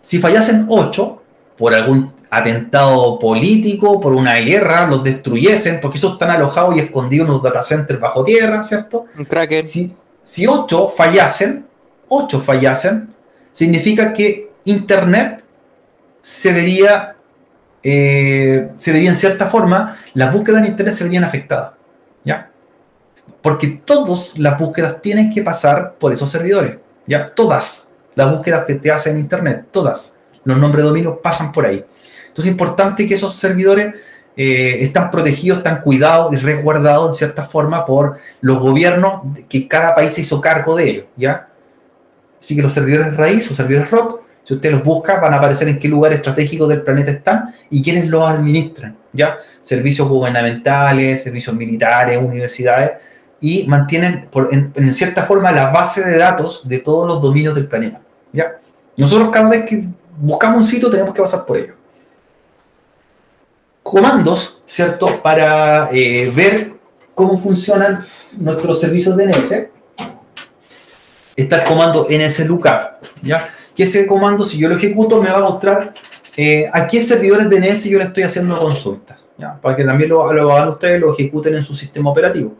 si fallasen 8 por algún atentado político, por una guerra, los destruyesen, porque esos están alojados y escondidos en los data centers bajo tierra, ¿cierto? Un cracker. Si, si ocho fallasen, ocho fallasen, significa que Internet se vería, eh, se vería en cierta forma, las búsquedas en Internet se verían afectadas, ¿ya? Porque todas las búsquedas tienen que pasar por esos servidores, ¿ya? Todas las búsquedas que te hacen en Internet, todas, los nombres de dominio pasan por ahí. Entonces es importante que esos servidores eh, están protegidos, están cuidados y resguardados en cierta forma por los gobiernos que cada país se hizo cargo de ellos, ¿ya? Así que los servidores raíz o servidores ROT, si usted los busca, van a aparecer en qué lugar estratégico del planeta están y quiénes los administran, ¿ya? Servicios gubernamentales, servicios militares, universidades, y mantienen en, cierta forma la base de datos de todos los dominios del planeta, ¿ya? Nosotros cada vez que buscamos un sitio tenemos que pasar por ello comandos, ¿cierto? Para eh, ver cómo funcionan nuestros servicios DNS. Está el comando nslookup, ¿ya? Que ese comando, si yo lo ejecuto, me va a mostrar eh, a qué servidores DNS yo le estoy haciendo consultas, ¿ya? Para que también lo, lo hagan ustedes, lo ejecuten en su sistema operativo.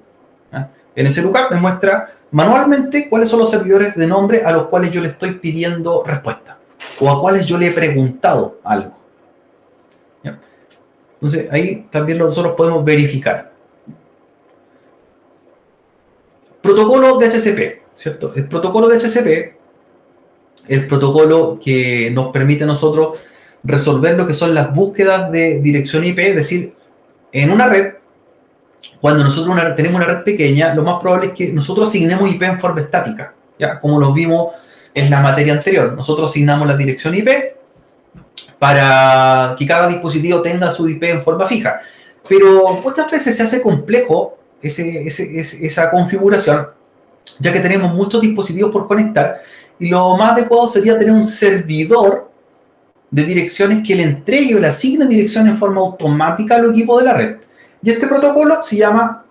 ¿Ya? nslookup me muestra manualmente cuáles son los servidores de nombre a los cuales yo le estoy pidiendo respuesta o a cuáles yo le he preguntado algo. Entonces ahí también nosotros podemos verificar. Protocolo de HCP, ¿cierto? El protocolo de HCP, el protocolo que nos permite a nosotros resolver lo que son las búsquedas de dirección IP, es decir, en una red, cuando nosotros tenemos una red pequeña, lo más probable es que nosotros asignemos IP en forma estática, ¿ya? como lo vimos en la materia anterior. Nosotros asignamos la dirección IP para que cada dispositivo tenga su IP en forma fija. Pero muchas veces se hace complejo esa configuración, ya que tenemos muchos dispositivos por conectar y lo más adecuado sería tener un servidor de direcciones que le entregue o le asigne direcciones en forma automática al equipo de la red. Y este protocolo se llama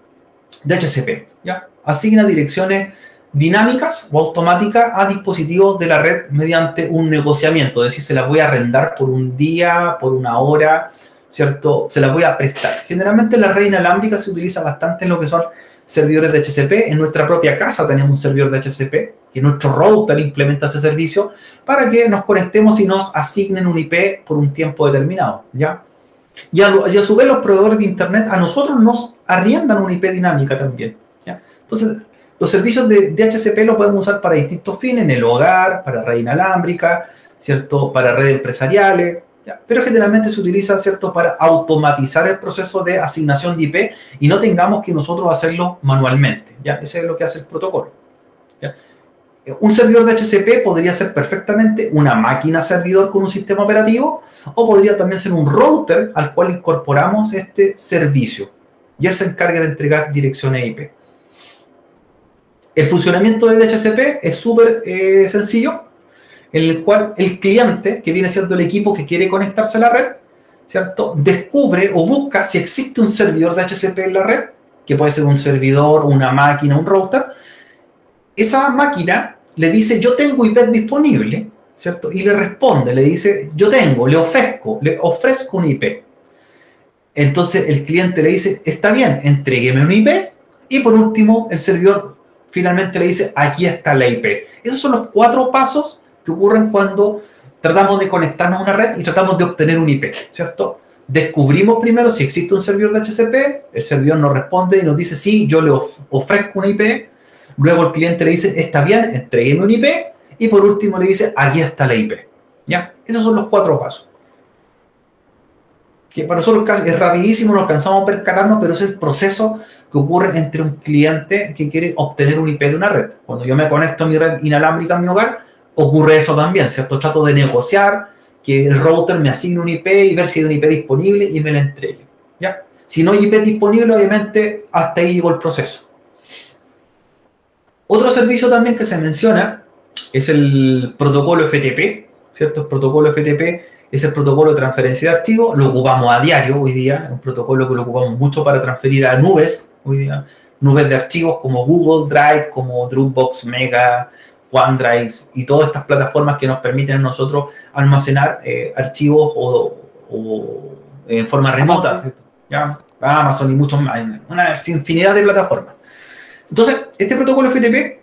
DHCP, ¿ya? Asigna direcciones dinámicas o automáticas a dispositivos de la red mediante un negociamiento, es decir, se las voy a arrendar por un día, por una hora, ¿cierto? Se las voy a prestar. Generalmente la red inalámbrica se utiliza bastante en lo que son servidores de HCP. En nuestra propia casa tenemos un servidor de HCP, que nuestro router implementa ese servicio para que nos conectemos y nos asignen un IP por un tiempo determinado, ¿ya? Y a, y su vez los proveedores de Internet a nosotros nos arriendan una IP dinámica también. Entonces, los servicios de DHCP los podemos usar para distintos fines, en el hogar, para red inalámbrica, ¿cierto? Para redes empresariales, pero generalmente se utiliza, ¿cierto? Para automatizar el proceso de asignación de IP y no tengamos que nosotros hacerlo manualmente, ¿ya? Ese es lo que hace el protocolo, Un servidor de DHCP podría ser perfectamente una máquina servidor con un sistema operativo o podría también ser un router al cual incorporamos este servicio y él se encarga de entregar direcciones IP. El funcionamiento de DHCP es súper eh, sencillo, en el cual el cliente, que viene siendo el equipo que quiere conectarse a la red, ¿cierto? Descubre o busca si existe un servidor de DHCP en la red, que puede ser un servidor, una máquina, un router. Esa máquina le dice, yo tengo IP disponible, ¿cierto? Y le responde, le dice, yo tengo, le ofrezco, le ofrezco un IP. Entonces el cliente le dice, está bien, entrégueme un IP. Y por último, el servidor finalmente le dice, aquí está la IP. Esos son los cuatro pasos que ocurren cuando tratamos de conectarnos a una red y tratamos de obtener un IP, ¿cierto? Descubrimos primero si existe un servidor de HCP, el servidor nos responde y nos dice, sí, yo le ofrezco una IP. Luego el cliente le dice, está bien, entrégueme un IP. Y por último le dice, aquí está la IP. ¿Ya? Esos son los cuatro pasos que para nosotros es rapidísimo, no alcanzamos a percatarnos, pero es el proceso que ocurre entre un cliente que quiere obtener un IP de una red. Cuando yo me conecto a mi red inalámbrica en mi hogar, ocurre eso también, ¿cierto? Trato de negociar que el router me asigne un IP y ver si hay un IP disponible y me lo entregue, ¿ya? Si no hay IP disponible, obviamente, hasta ahí llegó el proceso. Otro servicio también que se menciona es el protocolo FTP, ¿cierto? El protocolo FTP es el protocolo de transferencia de archivos, lo ocupamos a diario hoy día, es un protocolo que lo ocupamos mucho para transferir a nubes hoy día, nubes de archivos como Google Drive, como Dropbox, Mega, OneDrive y todas estas plataformas que nos permiten a nosotros almacenar eh, archivos o, en forma remota, ¿ya? Amazon y muchos más, una infinidad de plataformas. Entonces, este protocolo FTP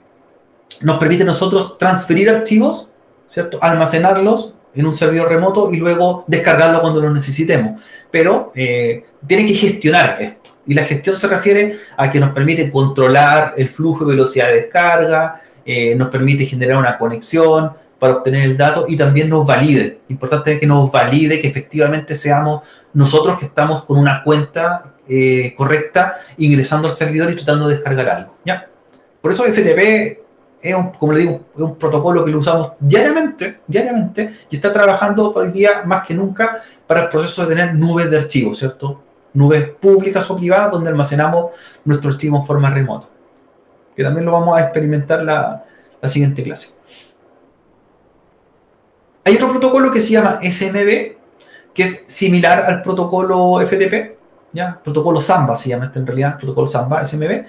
nos permite nosotros transferir archivos, ¿cierto? Almacenarlos en un servidor remoto y luego descargarlo cuando lo necesitemos. Pero eh, tiene que gestionar esto. Y la gestión se refiere a que nos permite controlar el flujo y velocidad de descarga, eh, nos permite generar una conexión para obtener el dato y también nos valide. Importante que nos valide que efectivamente seamos nosotros que estamos con una cuenta eh, correcta ingresando al servidor y tratando de descargar algo. ¿ya? Por eso FTP es un, como le digo, es un protocolo que lo usamos diariamente, diariamente, y está trabajando hoy día más que nunca para el proceso de tener nubes de archivos, ¿cierto? Nubes públicas o privadas donde almacenamos nuestro archivo en forma remota. Que también lo vamos a experimentar la, la siguiente clase. Hay otro protocolo que se llama SMB, que es similar al protocolo FTP, Protocolo Samba se llama en realidad, protocolo Samba, SMB,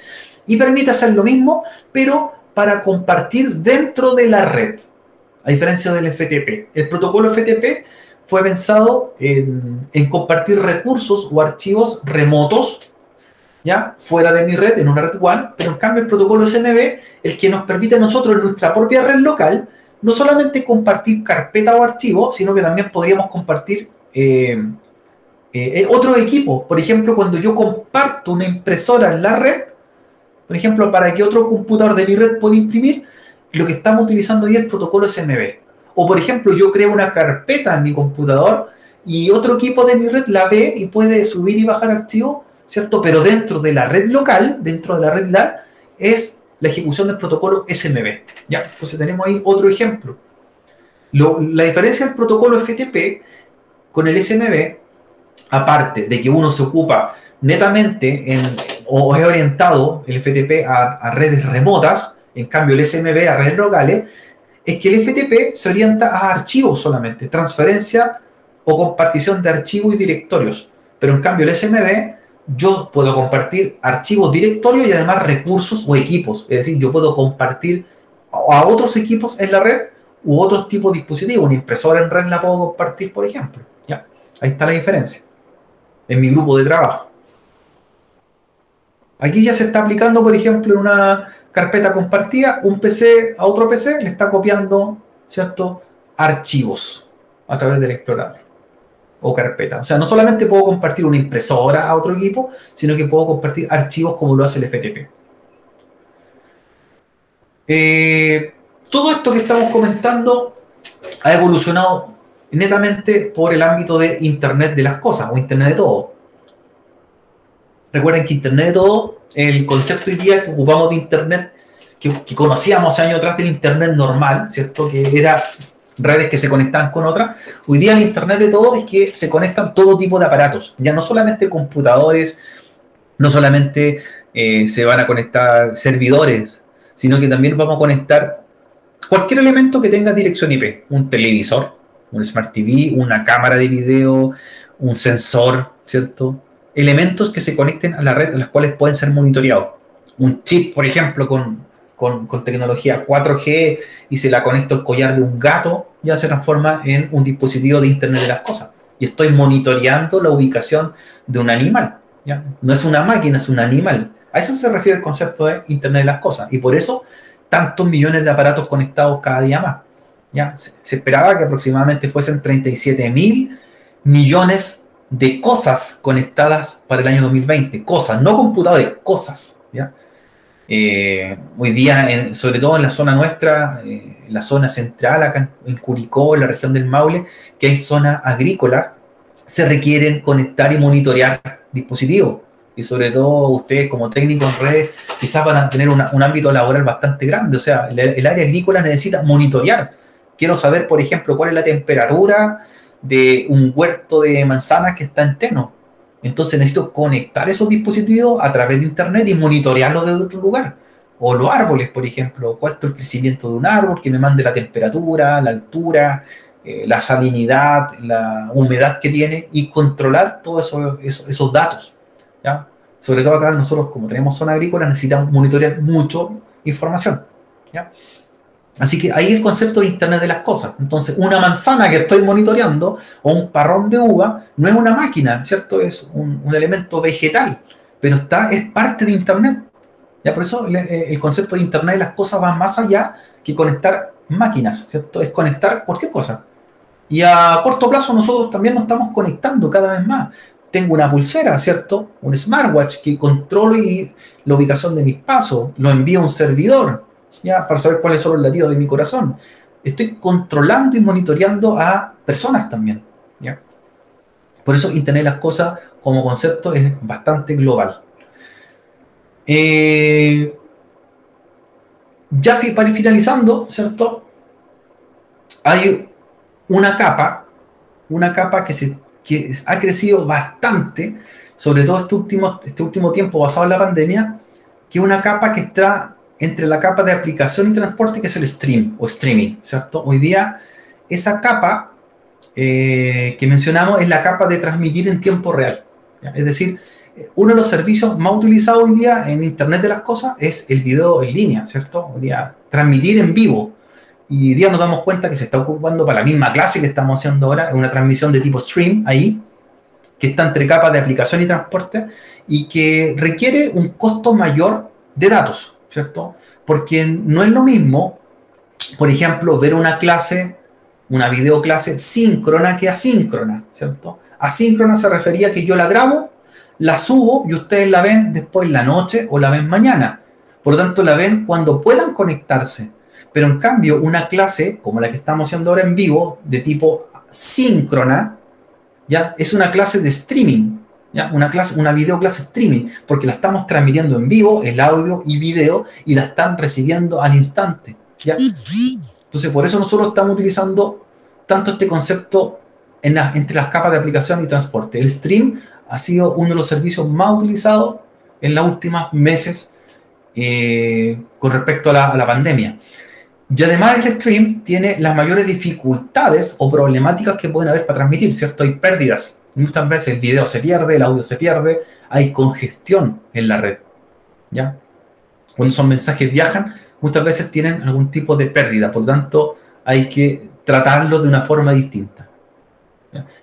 y permite hacer lo mismo, pero para compartir dentro de la red, a diferencia del FTP. El protocolo FTP fue pensado en, compartir recursos o archivos remotos, ¿ya? Fuera de mi red, en una red WAN, pero en cambio el protocolo SMB, el que nos permite a nosotros en nuestra propia red local, no solamente compartir carpeta o archivo, sino que también podríamos compartir eh, eh, otros equipos. Por ejemplo, cuando yo comparto una impresora en la red, por ejemplo, para que otro computador de mi red pueda imprimir, lo que estamos utilizando hoy es el protocolo SMB. O por ejemplo, yo creo una carpeta en mi computador y otro equipo de mi red la ve y puede subir y bajar archivos, ¿cierto? Pero dentro de la red local, dentro de la red LAN, es la ejecución del protocolo SMB. ¿ya? Entonces tenemos ahí otro ejemplo. la diferencia del protocolo FTP con el SMB, aparte de que uno se ocupa netamente en, o es orientado el FTP a, redes remotas, en cambio el SMB a redes locales, es que el FTP se orienta a archivos solamente, transferencia o compartición de archivos y directorios. Pero en cambio el SMB yo puedo compartir archivos, directorios y además recursos o equipos. Es decir, yo puedo compartir a otros equipos en la red u otros tipos de dispositivos. Una impresora en red la puedo compartir, por ejemplo. ¿Ya? Ahí está la diferencia. En mi grupo de trabajo. Aquí ya se está aplicando, por ejemplo, en una carpeta compartida, un PC a otro PC le está copiando, ¿cierto? Archivos a través del explorador o carpeta. O sea, no solamente puedo compartir una impresora a otro equipo, sino que puedo compartir archivos como lo hace el FTP. Eh, todo esto que estamos comentando ha evolucionado netamente por el ámbito de Internet de las cosas o Internet de todo. Recuerden que Internet de todo, el concepto hoy día que ocupamos de Internet, que, conocíamos hace años atrás del Internet normal, ¿cierto? Que era redes que se conectaban con otras. Hoy día el Internet de todo es que se conectan todo tipo de aparatos, ya no solamente computadores, no solamente eh, se van a conectar servidores, sino que también vamos a conectar cualquier elemento que tenga dirección IP, un televisor, un Smart TV, una cámara de video, un sensor, ¿cierto? elementos que se conecten a la red, las cuales pueden ser monitoreados. Un chip, por ejemplo, con, con, tecnología 4G y se la conecta al collar de un gato, ya se transforma en un dispositivo de Internet de las Cosas. y estoy monitoreando la ubicación de un animal. ¿ya? No es una máquina, es un animal. A eso se refiere el concepto de Internet de las Cosas. Y por eso tantos millones de aparatos conectados cada día más. Se, esperaba que aproximadamente fuesen 37 mil millones de cosas conectadas para el año 2020. Cosas, no computadores, cosas. Eh, hoy día, sobre todo en la zona nuestra, eh, la zona central, acá en, Curicó, en la región del Maule, que hay zona agrícola, se requieren conectar y monitorear dispositivos. Y sobre todo ustedes como técnicos en redes quizás van a tener un ámbito laboral bastante grande. O sea, el área agrícola necesita monitorear. Quiero saber, por ejemplo, cuál es la temperatura de un huerto de manzanas que está en Teno entonces necesito conectar esos dispositivos a través de Internet y monitorearlos desde otro lugar. O los árboles, por ejemplo, cuál es el crecimiento de un árbol, que me mande la temperatura, la altura, eh, la salinidad, la humedad que tiene y controlar todos eso, esos datos. Sobre todo acá nosotros, como tenemos zona agrícola, necesitamos monitorear mucho información. Así que ahí el concepto de Internet de las cosas. Entonces, una manzana que estoy monitoreando o un parrón de uva no es una máquina, ¿cierto? Es un, elemento vegetal, pero está, es parte de Internet. Ya por eso eh, el concepto de Internet de las cosas va más allá que conectar máquinas, ¿cierto? Es conectar cualquier cosa. Y a corto plazo nosotros también nos estamos conectando cada vez más. Tengo una pulsera, ¿cierto? Un smartwatch que controlo la ubicación de mis pasos, lo envío a un servidor, para saber cuáles son los latidos de mi corazón. Estoy controlando y monitoreando a personas también. ¿ya? Por eso Internet las Cosas como concepto es bastante global. Eh, ya para ir finalizando, ¿cierto? Hay una capa, una capa que, se, que ha crecido bastante, sobre todo este último, este último tiempo basado en la pandemia, que es una capa que está entre la capa de aplicación y transporte, que es el stream o streaming, ¿cierto? Hoy día, esa capa eh, que mencionamos es la capa de transmitir en tiempo real. Es decir, uno de los servicios más utilizados hoy día en Internet de las Cosas es el video en línea, ¿cierto? Hoy día, transmitir en vivo. Y hoy día nos damos cuenta que se está ocupando para la misma clase que estamos haciendo ahora, una transmisión de tipo stream ahí, que está entre capas de aplicación y transporte, y que requiere un costo mayor de datos. ¿Cierto? Porque no es lo mismo, por ejemplo, ver una clase, una videoclase síncrona que asíncrona, ¿cierto? Asíncrona se refería a que yo la grabo, la subo y ustedes la ven después en la noche o la ven mañana. Por lo tanto, la ven cuando puedan conectarse. Pero en cambio, una clase como la que estamos haciendo ahora en vivo, de tipo síncrona, ya es una clase de streaming. Una, clase, una videoclase streaming, porque la estamos transmitiendo en vivo, el audio y video, y la están recibiendo al instante. ¿ya? Entonces, por eso nosotros estamos utilizando tanto este concepto en entre las capas de aplicación y transporte. El stream ha sido uno de los servicios más utilizados en los últimos meses eh, con respecto a la, a la pandemia. Y además el stream tiene las mayores dificultades o problemáticas que pueden haber para transmitir, ¿cierto? Hay pérdidas Muchas veces el video se pierde, el audio se pierde, hay congestión en la red. ¿ya? Cuando esos mensajes viajan, muchas veces tienen algún tipo de pérdida, por lo tanto hay que tratarlo de una forma distinta.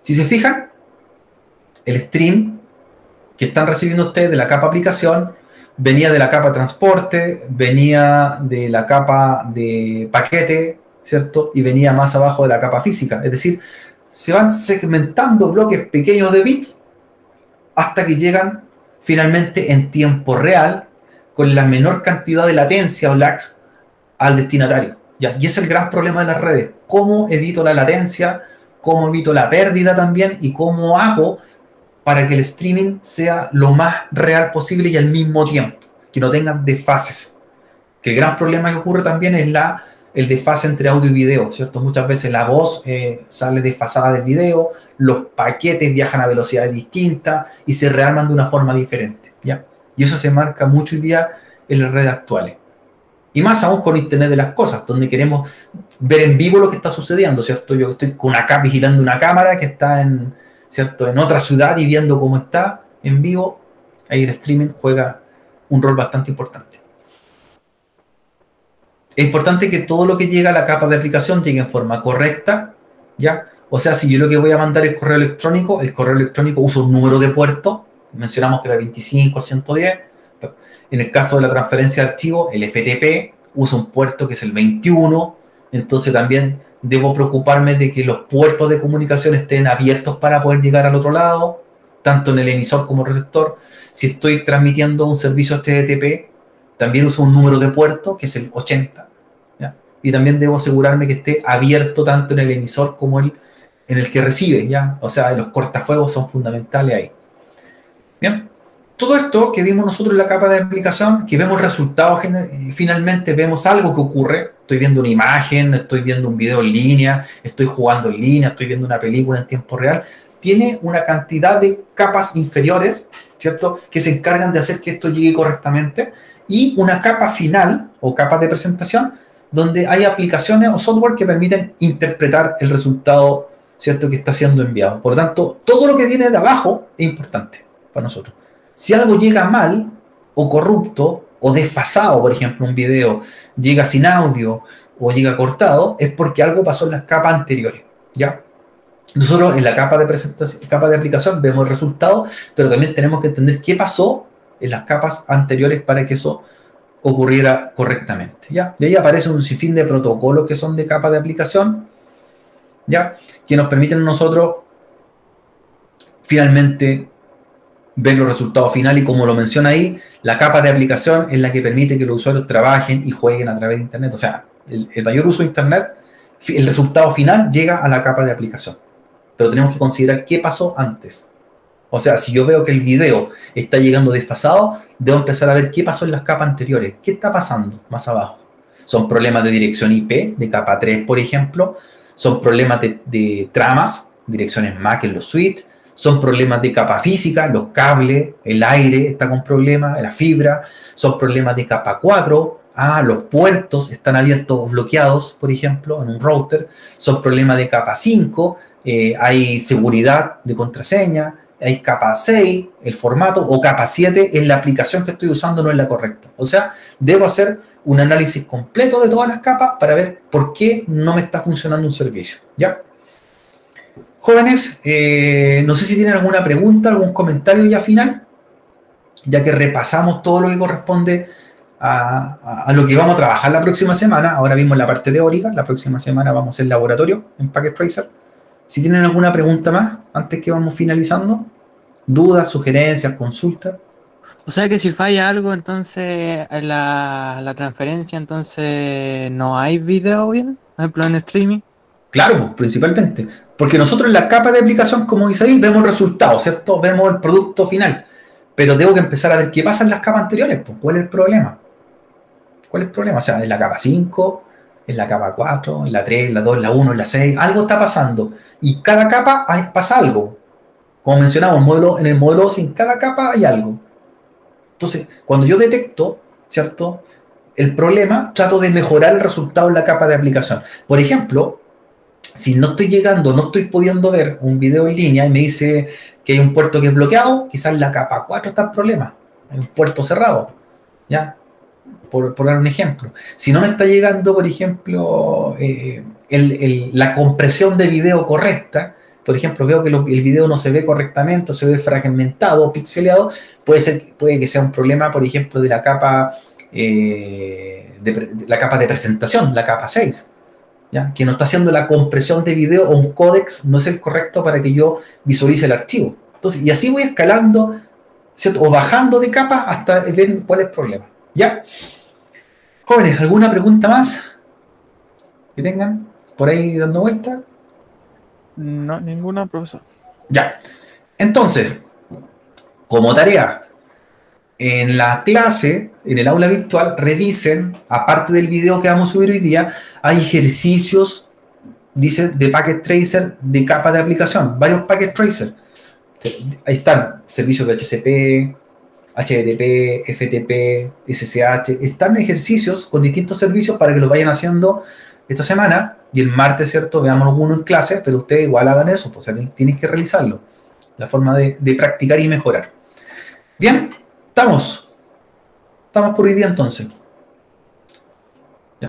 Si se fijan, el stream que están recibiendo ustedes de la capa aplicación venía de la capa transporte, venía de la capa de paquete, ¿cierto? Y venía más abajo de la capa física. Es decir, se van segmentando bloques pequeños de bits hasta que llegan finalmente en tiempo real con la menor cantidad de latencia o lags al destinatario. ¿ya? Y es el gran problema de las redes. ¿Cómo evito la latencia? ¿Cómo evito la pérdida también? ¿Y cómo hago para que el streaming sea lo más real posible y al mismo tiempo? Que no tengan desfases. Que el gran problema que ocurre también es la el desfase entre audio y video, ¿cierto? Muchas veces la voz eh, sale desfasada del video, los paquetes viajan a velocidades distintas y se rearman de una forma diferente, ¿ya? Y eso se marca mucho hoy día en las redes actuales. Y más aún con Internet de las Cosas, donde queremos ver en vivo lo que está sucediendo, ¿cierto? Yo estoy con acá vigilando una cámara que está en, ¿cierto? en otra ciudad y viendo cómo está en vivo. Ahí el streaming juega un rol bastante importante es importante que todo lo que llega a la capa de aplicación llegue en forma correcta, ¿ya? O sea, si yo lo que voy a mandar es correo electrónico, el correo electrónico usa un número de puerto, mencionamos que era 25 o 110. En el caso de la transferencia de archivo, el FTP usa un puerto que es el 21. Entonces también debo preocuparme de que los puertos de comunicación estén abiertos para poder llegar al otro lado, tanto en el emisor como receptor. Si estoy transmitiendo un servicio HTTP, también uso un número de puerto que es el 80. Y también debo asegurarme que esté abierto tanto en el emisor como el, en el que recibe. ¿ya? O sea, los cortafuegos son fundamentales ahí. Bien. Todo esto que vimos nosotros en la capa de aplicación, que vemos resultados, eh, finalmente vemos algo que ocurre. Estoy viendo una imagen, estoy viendo un video en línea, estoy jugando en línea, estoy viendo una película en tiempo real. Tiene una cantidad de capas inferiores, ¿cierto? Que se encargan de hacer que esto llegue correctamente. Y una capa final o capa de presentación donde hay aplicaciones o software que permiten interpretar el resultado, ¿cierto? Que está siendo enviado. Por lo tanto, todo lo que viene de abajo es importante para nosotros. Si algo llega mal o corrupto o desfasado, por ejemplo, un video llega sin audio o llega cortado, es porque algo pasó en las capas anteriores, ¿ya? Nosotros en la capa de presentación, capa de aplicación vemos el resultado, pero también tenemos que entender qué pasó en las capas anteriores para que eso ocurriera correctamente, ¿ya? Y ahí aparece un sinfín de protocolos que son de capa de aplicación, ¿ya? Que nos permiten nosotros finalmente ver los resultados finales y como lo menciona ahí, la capa de aplicación es la que permite que los usuarios trabajen y jueguen a través de Internet. O sea, el, mayor uso de Internet, el resultado final llega a la capa de aplicación. Pero tenemos que considerar qué pasó antes. O sea, si yo veo que el video está llegando desfasado, debo empezar a ver qué pasó en las capas anteriores. ¿Qué está pasando más abajo? Son problemas de dirección IP, de capa 3, por ejemplo. Son problemas de, tramas, direcciones MAC en los suites son problemas de capa física, los cables, el aire está con problemas, la fibra, son problemas de capa 4, ah, los puertos están abiertos bloqueados, por ejemplo, en un router, son problemas de capa 5, eh, hay seguridad de contraseña, hay capa 6, el formato, o capa 7, en la aplicación que estoy usando no es la correcta. O sea, debo hacer un análisis completo de todas las capas para ver por qué no me está funcionando un servicio. ¿Ya? Jóvenes, eh, no sé si tienen alguna pregunta, algún comentario ya final, ya que repasamos todo lo que corresponde a, lo que vamos a trabajar la próxima semana. Ahora vimos la parte teórica, la próxima semana vamos al laboratorio en Packet Tracer. Si tienen alguna pregunta más, antes que vamos finalizando, dudas, sugerencias, consultas. O sea que si falla algo, entonces la, la transferencia, entonces no hay video bien, por ejemplo en streaming. Claro, pues, principalmente. Porque nosotros en la capa de aplicación, como dice ahí, vemos el resultado, ¿cierto? Vemos el producto final. Pero tengo que empezar a ver qué pasa en las capas anteriores. Pues, ¿Cuál es el problema? ¿Cuál es el problema? O sea, en la capa 5, en la capa 4, en la 3, en la 2, en la 1, en la 6, algo está pasando. Y cada capa hay, pasa algo. Como mencionamos, modelo, en el modelo sin cada capa hay algo. Entonces, cuando yo detecto, ¿cierto? El problema, trato de mejorar el resultado en la capa de aplicación. Por ejemplo, si no estoy llegando, no estoy pudiendo ver un video en línea y me dice que hay un puerto que es bloqueado, quizás la capa 4 está en problema. Hay un puerto cerrado. ¿Ya? Por, dar un ejemplo. Si no me está llegando, por ejemplo, eh, la compresión de video correcta, por ejemplo, veo que el video no se ve correctamente, o se ve fragmentado, pixeleado, puede, ser, puede que sea un problema, por ejemplo, de la capa, eh, de, la capa de presentación, la capa 6 que no está haciendo la compresión de video o un códex no es el correcto para que yo visualice el archivo. Entonces, y así voy escalando, ¿cierto? O bajando de capa hasta ver cuál es el problema. ¿Ya? Jóvenes, ¿alguna pregunta más que tengan por ahí dando vuelta? No, ninguna, profesor. Ya. Entonces, como tarea, en la clase, en el aula virtual, revisen, aparte del video que vamos a subir hoy día, hay ejercicios, dice, de Packet Tracer de capa de aplicación, varios Packet Tracer. Ahí están, servicios de HCP, HTTP, FTP, SSH, están ejercicios con distintos servicios para que lo vayan haciendo esta semana y el martes, ¿cierto? Veamos uno en clase, pero ustedes igual hagan eso, pues, tienen que realizarlo. La forma de, de practicar y mejorar. Bien, Estamos. Estamos por hoy día entonces.